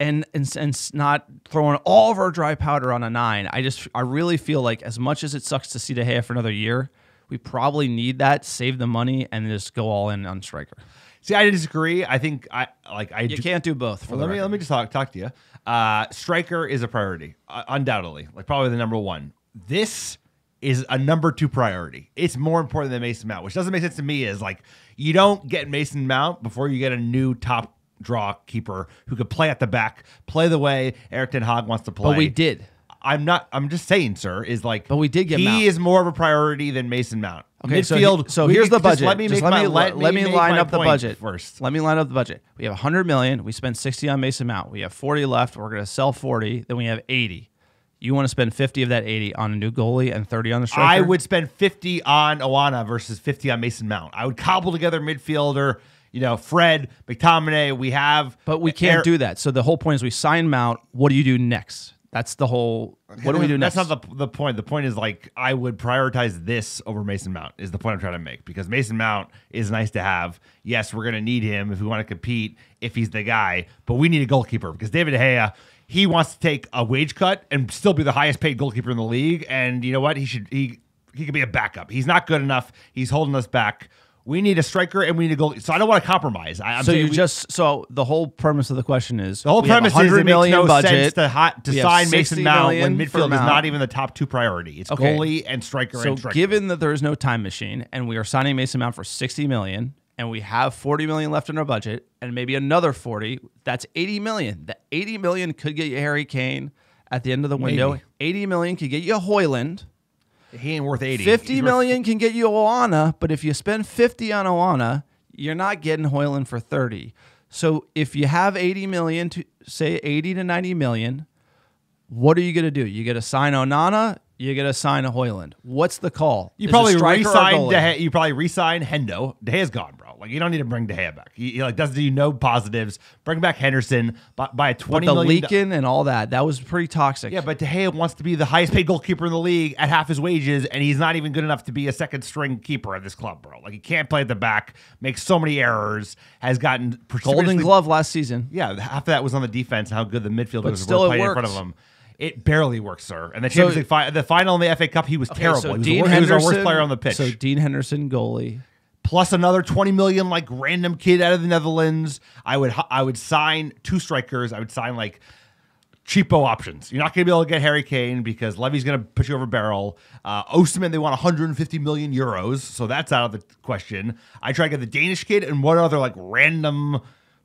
and and, and not throwing all of our dry powder on a nine. I just I really feel like as much as it sucks to see De Gea for another year, we probably need that, save the money, and just go all in on striker. See, I disagree. I think I like I You do- can't do both. For Well, let me let me just talk talk to you. Uh, striker is a priority, uh, undoubtedly, like probably the number one. This is a number two priority. It's more important than Mason Mount, which doesn't make sense to me. Is like you don't get Mason Mount before you get a new top draw keeper who could play at the back, play the way Erik Ten Hag wants to play. But we did. I'm not. I'm just saying, sir. Is like, But we did get he Mount. is more of a priority than Mason Mount. Okay, so midfield. he- So, here's the budget. Let me let my, me let, let me line up the budget first. Let me line up the budget. We have 100 million. We spent 60 on Mason Mount. We have 40 left. We're going to sell 40. Then we have 80. You want to spend 50 of that 80 on a new goalie and 30 on the striker? I would spend 50 on Onana versus 50 on Mason Mount. I would cobble together midfielder, you know, Fred, McTominay. We have. but we can't Air- do that. So the whole point is we sign Mount. What do you do next? That's the whole. What do we do next? That's not the, the point. The point is like I would prioritize this over Mason Mount is the point I'm trying to make because Mason Mount is nice to have. Yes, we're gonna need him if we want to compete if he's the guy, but we need a goalkeeper because David Gea he wants to take a wage cut and still be the highest paid goalkeeper in the league. And you know what? He should he he could be a backup. He's not good enough. He's holding us back. We need a striker and we need a goal. So I don't want to compromise. I, I'm so you we- just so the whole premise of the question is the whole premise is 100 it makes no budget. sense to, hot, to sign Mason Mount when midfield is not even the top two priority. It's Okay. goalie and striker So and striker. given that there is no time machine and we are signing Mason Mount for 60 million and we have 40 million left in our budget and maybe another 40, that's 80 million. The 80 million could get you Harry Kane at the end of the window. Maybe. 80 million could get you Højlund. He ain't worth 80. Fifty He's worth- can get you Onana, but if you spend 50 on Onana, you're not getting Højlund for 30. So if you have 80 million to say 80 to 90 million, what are you going to do? You get to sign Onana, you get to sign a Højlund. What's the call? You Is probably striker or re-sign? De You probably re-sign Hendo. De Gea's gone, bro. Like you don't need to bring De Gea back. He, he, like doesn't do you no positives. Bring back Henderson. Buy, buy a But twenty the million do- leaking and all that, that was pretty toxic. Yeah, but De Gea wants to be the highest paid goalkeeper in the league at half his wages, and he's not even good enough to be a second string keeper at this club, bro. Like he can't play at the back, makes so many errors, has gotten Golden Glove last season. Yeah, half of that was on the defense. How good the midfielders But were playing in front of him. It barely works, sir. And the So- League fi- the final in the FA Cup, he was Okay, terrible. so he, was Dean wor- he was our worst player on the pitch. So Dean Henderson goalie. Plus another twenty million, like random kid out of the Netherlands. I would I would sign two strikers. I would sign like cheapo options. You're not going to be able to get Harry Kane because Levy's going to put you over barrel. Uh, they want 150 million euros, so that's out of the question. I try to get the Danish kid and one other like random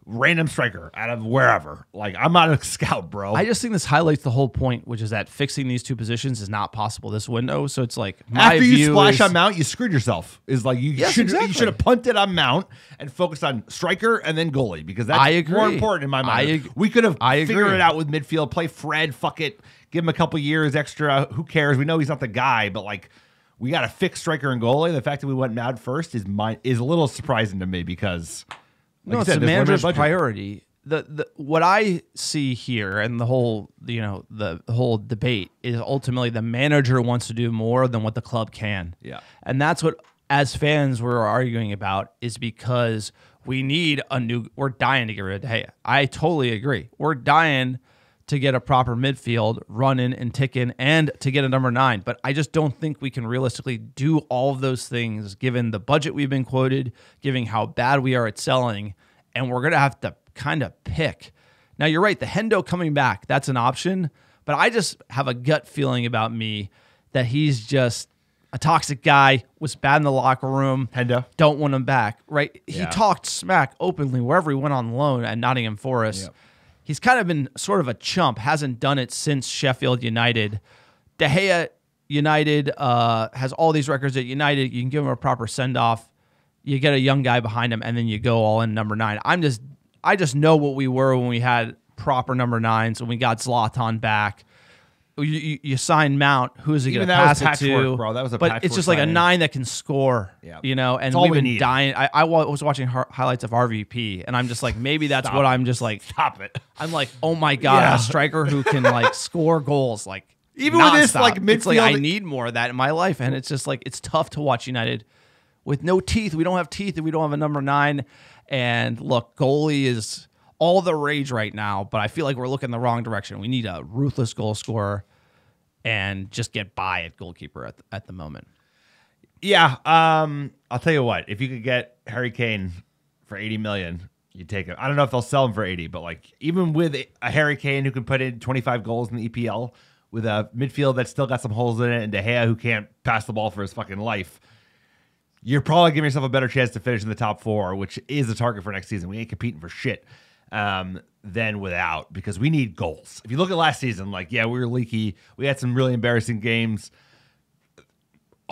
random striker out of wherever. Like I'm not a (laughs) scout, bro. I just think this highlights the whole point, which is that fixing these two positions is not possible this window. So it's like my After you splash is, on Mount, you screwed yourself. Is like you Yes, should exactly. you should have punted on Mount and focused on striker and then goalie because that's I agree. more important in my mind. Ag- we could have I figured agree. it out with midfield. Play Fred. Fuck it. Give him a couple years extra. Who cares? We know he's not the guy, but like. We got to fix striker and goalie. The fact that we went mad first is my, is a little surprising to me because like no, it's said, the manager's priority. The, the what I see here and the whole you know the whole debate is ultimately the manager wants to do more than what the club can. Yeah. and that's what as fans we're arguing about is because we need a new. We're dying to get rid of De Gea. I totally agree. We're dying to get a proper midfield running and ticking and to get a number nine. But I just don't think we can realistically do all of those things given the budget we've been quoted, given how bad we are at selling. And we're going to have to kind of pick. Now, you're right. The Hendo coming back, that's an option. But I just have a gut feeling about me that he's just a toxic guy, was bad in the locker room. Hendo? Don't want him back, right? He talked smack openly wherever he went on loan at Nottingham Forest. Yep. He's kind of been sort of a chump, hasn't done it since Sheffield United. De Gea United uh, has all these records at United. You can give him a proper send off. You get a young guy behind him, and then you go all in number nine. I'm just, I just know what we were when we had proper number nines when we got Zlatan back. You, you, sign Mount. Who's he going to pass it to? bro. That was a but it's just like a nine that can score. Yeah. You know, and It's all we've we been need. dying. I, I was watching highlights of RVP, and I'm just like, maybe that's Stop what it. I'm just like. Stop it. I'm like, oh my god, Yeah. a striker who can like (laughs) score goals, like Even with this, nonstop. like, it's like I need more of that in my life, and it's just like it's tough to watch United with no teeth. We don't have teeth, and we don't have a number nine. And look, goalie is all the rage right now, but I feel like we're looking the wrong direction. We need a ruthless goal scorer and just get by at goalkeeper at the, at the moment. Yeah, um, I'll tell you what. If you could get Harry Kane for eighty million, you take him. I don't know if they'll sell him for eighty, but like even with a Harry Kane who can put in twenty five goals in the EPL, with a midfield that's still got some holes in it, and De Gea who can't pass the ball for his fucking life, you're probably giving yourself a better chance to finish in the top four, which is the target for next season. We ain't competing for shit. Um, than without because we need goals. If you look at last season, like yeah, we were leaky. We had some really embarrassing games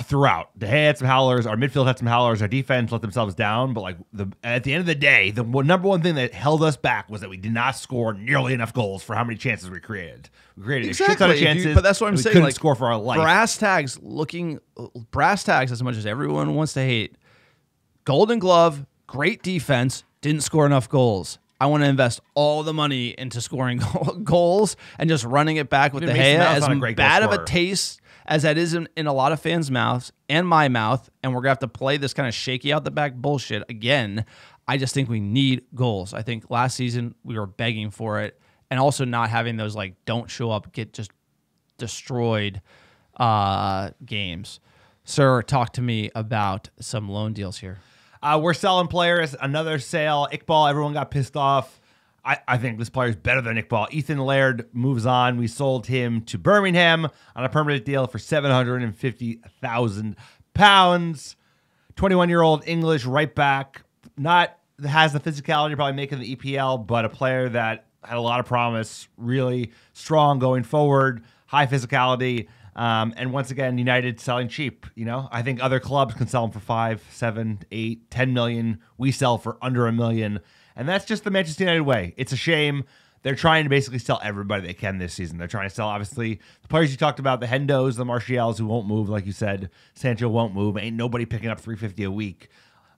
throughout. De Gea had some howlers. Our midfield had some howlers. Our defense let themselves down. But like the at the end of the day, the one, number one thing that held us back was that we did not score nearly enough goals for how many chances we created. We created a shit ton of If you- but that's what I'm saying. Couldn't like, score for our life. Brass tags looking brass tags as much as everyone wants to hate. Golden Glove, great defense, didn't score enough goals. I want to invest all the money into scoring (laughs) goals and just running it back with the Mason Gea. As great bad of a taste as that is in, in a lot of fans' mouths and my mouth, and we're gonna have to play this kind of shaky out the back bullshit again. I just think we need goals. I think last season we were begging for it, and also not having those like don't show up, get just destroyed uh, games. Sir, talk to me about some loan deals here. Uh, we're selling players. Another sale. Iqbal, everyone got pissed off. I, I think this player is better than Iqbal. Ethan Laird moves on. We sold him to Birmingham on a permanent deal for seven hundred and fifty thousand pounds. Twenty-one-year-old English right back. Not has the physicality probably making the EPL, but a player that had a lot of promise. Really strong going forward. High physicality. Um, and once again, United selling cheap. You know, I think other clubs can sell them for five, seven, eight, ten million. We sell for under a million, and that's just the Manchester United way. It's a shame. They're trying to basically sell everybody they can this season. They're trying to sell, obviously, the players you talked about, the Hendos, the Martials, who won't move, like you said. Sancho won't move. Ain't nobody picking up 350 a week.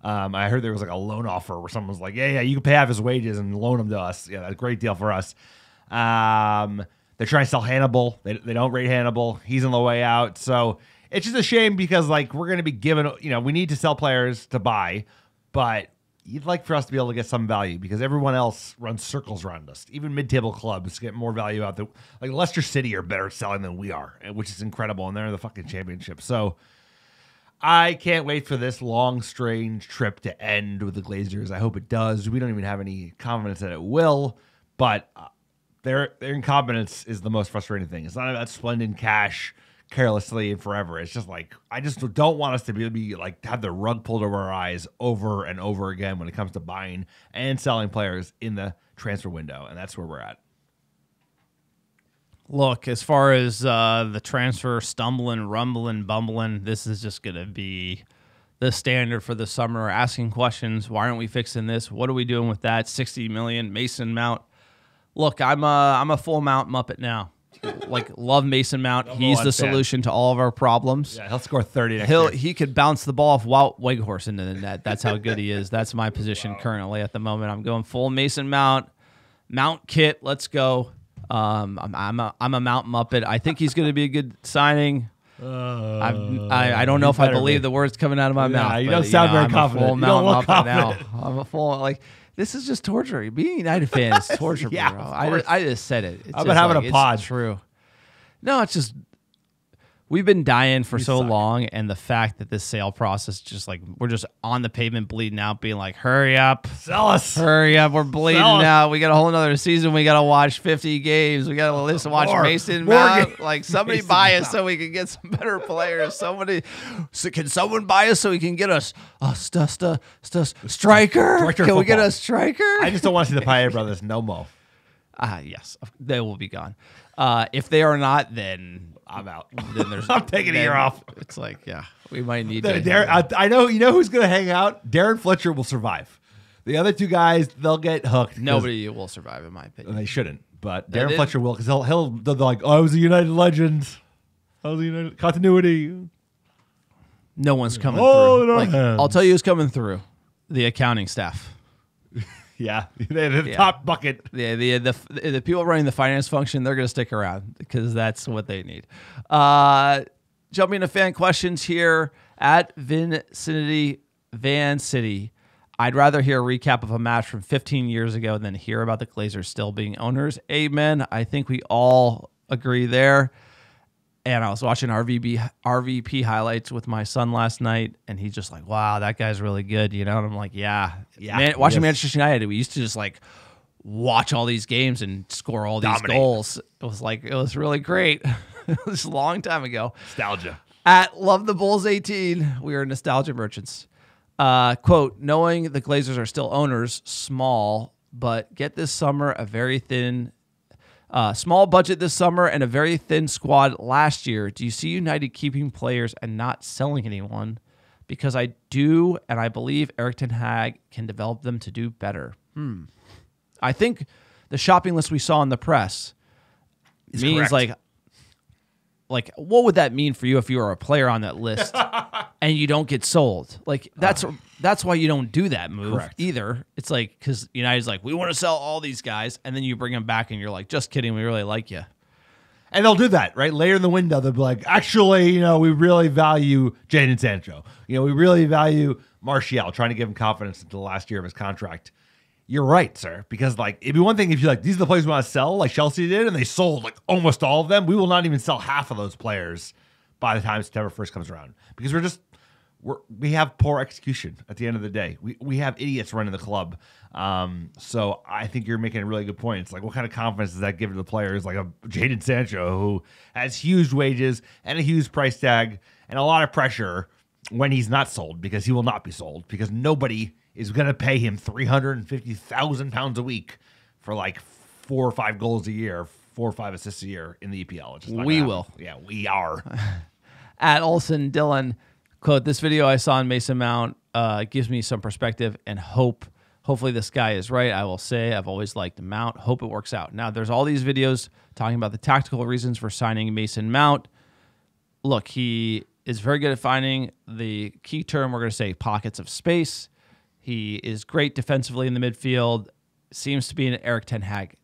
Um, I heard there was like a loan offer where someone was like, "Yeah, yeah, you can pay half his wages and loan him to us. Yeah, that's a great deal for us." Um, they're trying to sell Hannibal. They, they don't rate Hannibal. He's on the way out. So it's just a shame because like we're going to be given, you know, we need to sell players to buy, but you'd like for us to be able to get some value because everyone else runs circles around us. Even mid-table clubs get more value out there. Like Leicester City are better selling than we are, which is incredible, and they're in the fucking championship. So I can't wait for this long, strange trip to end with the Glazers. I hope it does. We don't even have any confidence that it will, but uh, their their incompetence is the most frustrating thing. It's not about spending cash, carelessly and forever. It's just like I just don't want us to be, be like have the rug pulled over our eyes over and over again when it comes to buying and selling players in the transfer window, and that's where we're at. Look, as far as uh, the transfer stumbling, rumbling, bumbling, this is just going to be the standard for the summer. Asking questions: Why aren't we fixing this? What are we doing with that? Sixty million Mason Mount. Look, I'm a I'm a full Mount Muppet now. like love Mason Mount. He's the fan. solution to all of our problems. Yeah, he'll score thirty next He'll year. he could bounce the ball off Wout Weghorst into the net. That's how good he is. That's my position currently at the moment. I'm going full Mason Mount, Mount Kit. Let's go. Um, I'm I'm a, I'm a Mount Muppet. I think he's going to be a good signing. I'm- I, I don't know if I believe be. the words coming out of my Yeah, mouth. you don't sound very I'm a confident. full You don't Mount look Muppet now. confident. I'm a full like. This is just torture. Being a United fan is (laughs) torture, Yeah, bro. I, just, I just said it. It's about just having like, a it's pod? True. No, it's just we've been dying for so suck. long, and the fact that this sale process just like we're just on the pavement bleeding out, being like, "Hurry up, Sell us. hurry up, we're bleeding Sell us. out. We got a whole another season. We got to watch fifty games. We got to listen, watch More. Mason More Mount. Like somebody Mason buy us Mount. so we can get some better players. Somebody, so can someone buy us so we can get us a st- st- st- striker? Of can we get a striker? I just don't want to see the Paya brothers no more. Ah, yes, they will be gone. Uh, if they are not, then I'm out. then there's (laughs) I'm taking a year off. It's like, yeah, we might need The- to. I, I know you know who's going to hang out. Darren Fletcher will survive. The other two guys, they'll get hooked. Nobody will survive, in my opinion. they shouldn't. But Darren. Fletcher will because he'll he'll they'll be like, oh, I was a United legend. I was a United continuity. No one's coming Oh, through. no Like. I'll tell you who's coming through. The accounting staff. Yeah, (laughs) they're the Yeah. top bucket. The, the the the people running the finance function, they're going to stick around because that's what they need. Uh, jumping to fan questions here at Vicinity Van City. I'd rather hear a recap of a match from 15 years ago than hear about the Glazers still being owners. Amen. I think we all agree there. And I was watching RVB RVP highlights with my son last night, and he's just like, "Wow, that guy's really good," you know. And I'm like, "Yeah, Yeah, Man, watching yes. Manchester United, we used to just like watch all these games and score all these Dominate. goals. It was like it was really great. (laughs) it was a long time ago. Nostalgia. At Love the Bulls 18, we are nostalgia merchants. Uh, quote, knowing the Glazers are still owners, small, but get this summer a very thin, uh, small budget this summer and a very thin squad last year. Do you see United keeping players and not selling anyone? Because I do, and I believe Erik Ten Hag can develop them to do better. Hmm. I think the shopping list we saw in the press means correct. like like what would that mean for you if you were a player on that list (laughs) and you don't get sold like that's uh. that's why you don't do that move Correct. either it's like because united's like we want to sell all these guys and then you bring them back and you're like just kidding we really like you And they'll do that, right? Later in the window, they'll be like, actually, you know, we really value Jadon Sancho. You know, we really value Martial, trying to give him confidence into the last year of his contract. You're right, sir. Because like it'd be one thing if you're like, these are the players we want to sell, like Chelsea did, and they sold like almost all of them. We will not even sell half of those players by the time September 1st comes around. Because we're just we're, we have poor execution at the end of the day. We, we have idiots running the club. Um, so I think you're making a really good point. It's like, what kind of confidence does that give to the players like a Jadon Sancho who has huge wages and a huge price tag and a lot of pressure when he's not sold because he will not be sold because nobody is going to pay him 350,000 pounds a week for like four or five goals a year, four or five assists a year in the EPL. We will. Yeah, we are. (laughs) at Olson Dylan, quote, this video I saw on Mason Mount uh, gives me some perspective and hope. Hopefully this guy is right. I will say I've always liked Mount. Hope it works out. Now there's all these videos talking about the tactical reasons for signing Mason Mount. Look, he is very good at finding the key term. We're going to say pockets of space. He is great defensively in the midfield. Seems to be an Erik Ten Hag,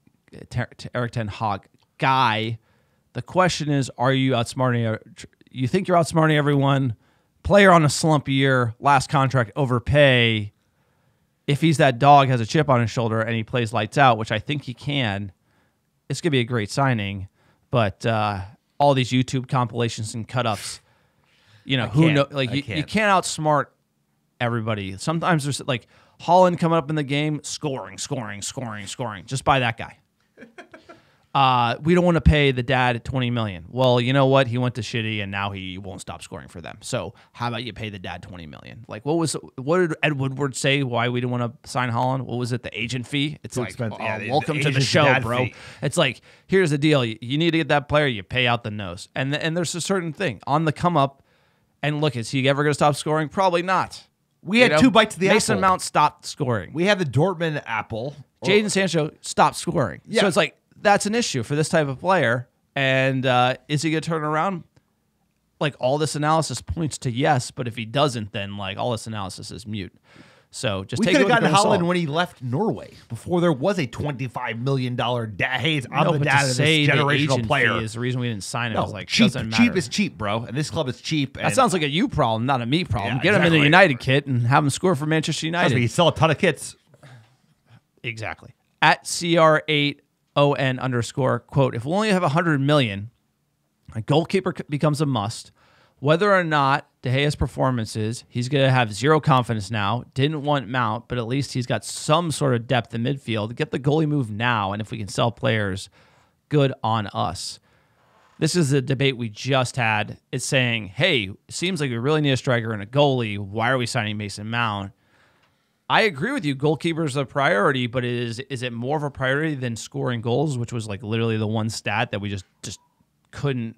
Erik Ten Hag guy. The question is, are you outsmarting? You think you're outsmarting everyone? Player on a slump year, last contract, overpay. If he's that dog, has a chip on his shoulder, and he plays lights out, which I think he can, it's gonna be a great signing. But uh, all these YouTube compilations and cut ups, you know, who know? Like you, you can't. can't outsmart everybody. Sometimes there's like Haaland coming up in the game, scoring, scoring, scoring, scoring, just by that guy. (laughs) uh, we don't want to pay the dad 20 million. Well, you know what? He went to shitty and now he won't stop scoring for them. So how about you pay the dad 20 million? Like what was what did Ed Woodward say why we didn't want to sign Haaland? What was it? The agent fee? It's like expensive. oh, Yeah, the- the welcome to the agent's show, dad bro. fee. It's like here's the deal. You, you need to get that player, you pay out the nose. And th- and there's a certain thing on the come up. And look, is he ever going to stop scoring? Probably not. We had two bites of the Mason apple. Mount stopped scoring. We had the Dortmund apple. Jadon Sancho stopped scoring. Yeah. So it's like that's an issue for this type of player. And uh, is he going to turn around? Like all this analysis points to yes, but if he doesn't, then like all this analysis is mute. So just We take could have gotten Haaland when he left Norway before there was a $25 million dad. Hey, I'm no, the dad of this generational player. is the reason we didn't sign him. no, like cheap, doesn't matter. cheap is cheap, bro. And this club is cheap. that sounds like a you problem, not a me problem. Yeah, Get him in the. United kit and have him score for Manchester United. me, he sell a ton of kits. Exactly. At CR8ON underscore, quote, if we only have 100 million, a goalkeeper becomes a must. Whether or not De Gea's performance is, he's going to have zero confidence now. Didn't want Mount, but at least he's got some sort of depth in midfield. Get the goalie move now, and if we can sell players, good on us. This is the debate we just had. It's saying, hey, seems like we really need a striker and a goalie. Why are we signing Mason Mount? I agree with you. Goalkeeper's a priority, but is is it more of a priority than scoring goals, which was like literally the one stat that we just just couldn't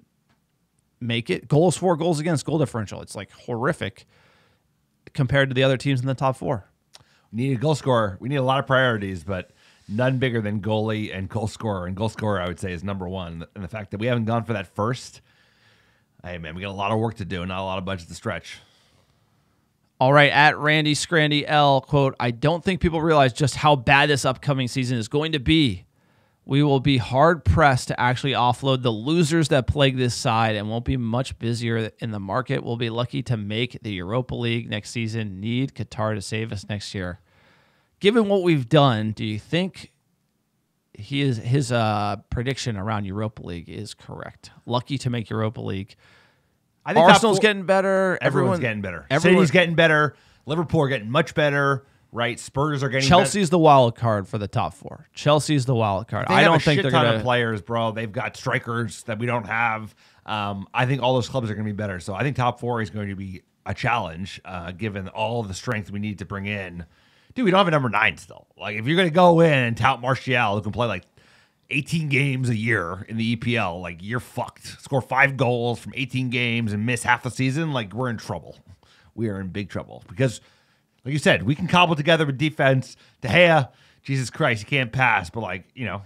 make it? Goals for, goals against, goal differential. It's like horrific compared to the other teams in the top four. We need a goal scorer. We need a lot of priorities, but none bigger than goalie and goal scorer. And goal scorer, I would say, is number one. And the fact that we haven't gone for that first, hey, man, we got a lot of work to do, not a lot of budget to stretch. All right, at Randy Scrandy L, quote, I don't think people realize just how bad this upcoming season is going to be. We will be hard pressed to actually offload the losers that plague this side and won't be much busier in the market. We'll be lucky to make the Europa League next season. Need Qatar to save us next year. Given what we've done, do you think he is his uh, prediction around Europa League is correct? Lucky to make Europa League. I think Arsenal's four- getting better. Everyone's Everyone- getting better. Everyone, City's getting better. Liverpool are getting much better. Right? Spurs are getting Chelsea's the wild card for the top four. Chelsea's the wild card. They I don't think they're ton gonna. of players, bro. They've got strikers that we don't have. Um, I think all those clubs are going to be better. So I think top four is going to be a challenge, uh, given all the strength we need to bring in. Dude, we don't have a number nine still. Like if you're going to go in and tout Martial, who can play like 18 games a year in the EPL, like you're fucked. Score five goals from 18 games and miss half the season, like we're in trouble. We are in big trouble because, like you said, we can cobble together a defense. De Gea, Jesus Christ, he can't pass, but like you know,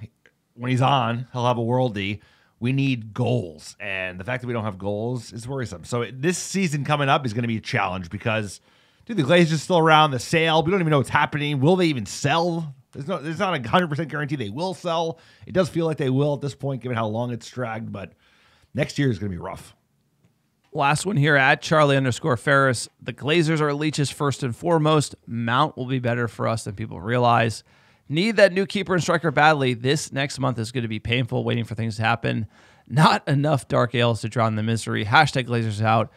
when he's on, he'll have a worldie. We need goals, and the fact that we don't have goals is worrisome. So this season coming up is going to be a challenge because, dude, the Glazers still around. The sale, we don't even know what's happening. Will they even sell? There's no, there's not a hundred percent guarantee they will sell. It does feel like they will at this point, given how long it's dragged. But next year is going to be rough. Last one here at Charlie underscore Ferris. The Glazers are leeches first and foremost. Mount will be better for us than people realize. Need that new keeper and striker badly. This next month is going to be painful, waiting for things to happen. Not enough dark ales to drown the misery. Hashtag Glazers out.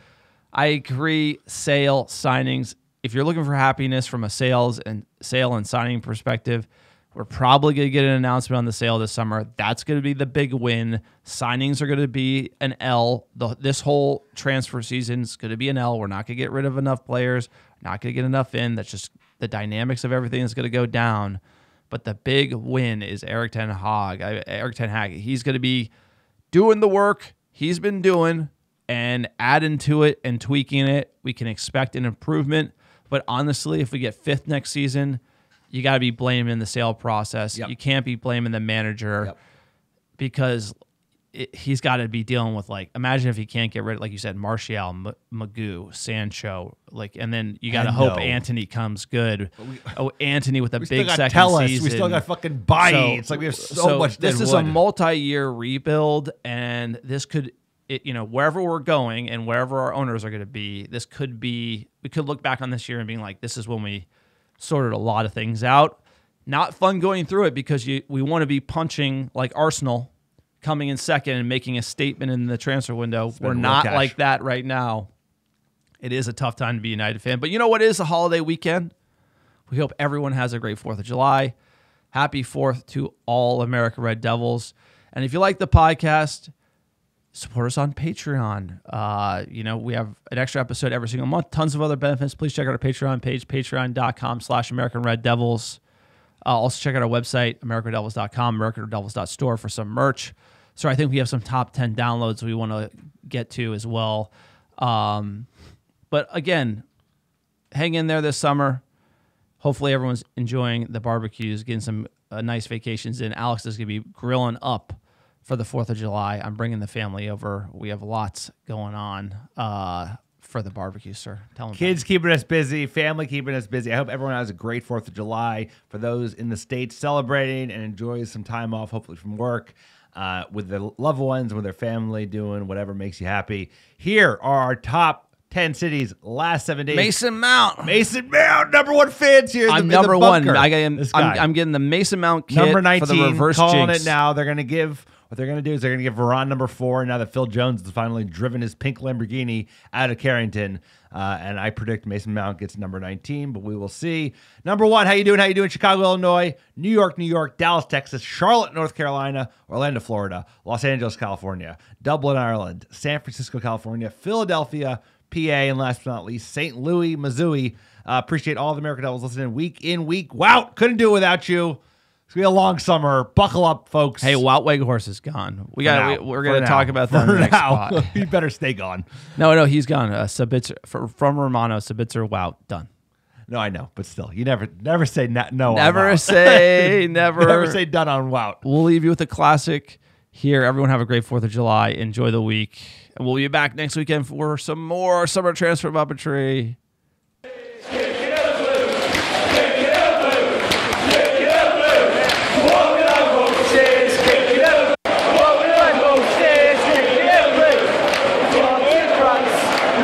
I agree. Sale signings. If you're looking for happiness from a sales and sale and signing perspective, we're probably going to get an announcement on the sale this summer. That's going to be the big win. Signings are going to be an L. The, this whole transfer season is going to be an L. We're not going to get rid of enough players. Not going to get enough in. That's just the dynamics of everything is going to go down. But the big win is Erik Ten Hag. Erik Ten Hag. He's going to be doing the work he's been doing and adding to it and tweaking it. We can expect an improvement. But honestly, if we get fifth next season, you got to be blaming the sale process. Yep. You can't be blaming the manager Yep. because it, he's got to be dealing with like imagine if he can't get rid of like you said Martial, M- Magoo, Sancho, like and then you got to hope Hendo. Antony comes good. oh, Antony with a We big second season. We still got fucking Bailly. it's like we have so, much. This is a multi-year rebuild, and this could, it, you know, wherever we're going and wherever our owners are going to be, this could be. We could look back on this year and being like, this is when we sorted a lot of things out. Not fun going through it because you we want to be punching like Arsenal, coming in second and making a statement in the transfer window. We're not cash. like that right now. It is a tough time to be a United fan, but you know what is a holiday weekend? We hope everyone has a great 4th of July. Happy 4th to all America Red Devils. And if you like the podcast, support us on Patreon. Uh, you know, we have an extra episode every single month, tons of other benefits. Please check out our Patreon page, patreon.com slash American Red Devils. Uh, also check out our website, americadevils.com, americadevils.store for some merch. So I think we have some top 10 downloads we want to get to as well. Um, but again, hang in there this summer. Hopefully everyone's enjoying the barbecues, getting some uh, nice vacations in. Alex is going to be grilling up for the 4th of July. I'm bringing the family over. We have lots going on uh, for the barbecue, sir. Tell them. Kids keeping us busy, family keeping us busy. I hope everyone has a great 4th of July. For those in the States celebrating and enjoys some time off, hopefully from work, uh, with their loved ones, with their family, doing whatever makes you happy. Here are our top 10 cities last seven days. Mason Mount. Mason Mount, number one fans here. I'm the- number one. I am, I'm. I'm getting the Mason Mount kit number for 19 the reverse calling jinx. it now they're going to give what they're going to do is they're going to give Veron number four now that Phil Jones has finally driven his pink Lamborghini out of Carrington uh, and I predict Mason Mount gets number 19 but we will see number one how you doing how you doing Chicago Illinois New York New York Dallas Texas Charlotte North Carolina Orlando Florida Los Angeles California Dublin Ireland San Francisco California Philadelphia PA and last but not least St. Louis Missouri uh, appreciate all the American Devils listening week in week wow couldn't do it without you it's gonna be a long summer. Buckle up, folks. Hey, Wout Weghorst is gone. We got. We, we're going to now. talk about that (laughs) For next now. spot. (laughs) you better stay gone. No, no, he's gone. Uh, Sabitzer from Romano. Sabitzer. Wout done. No, I know, but still, you never, never say na- no. on Never say (laughs) never. never say done on Wout. We'll leave you with a classic here. Everyone have a great Fourth of July. Enjoy the week, and we'll be back next weekend for some more summer transfer muppetry.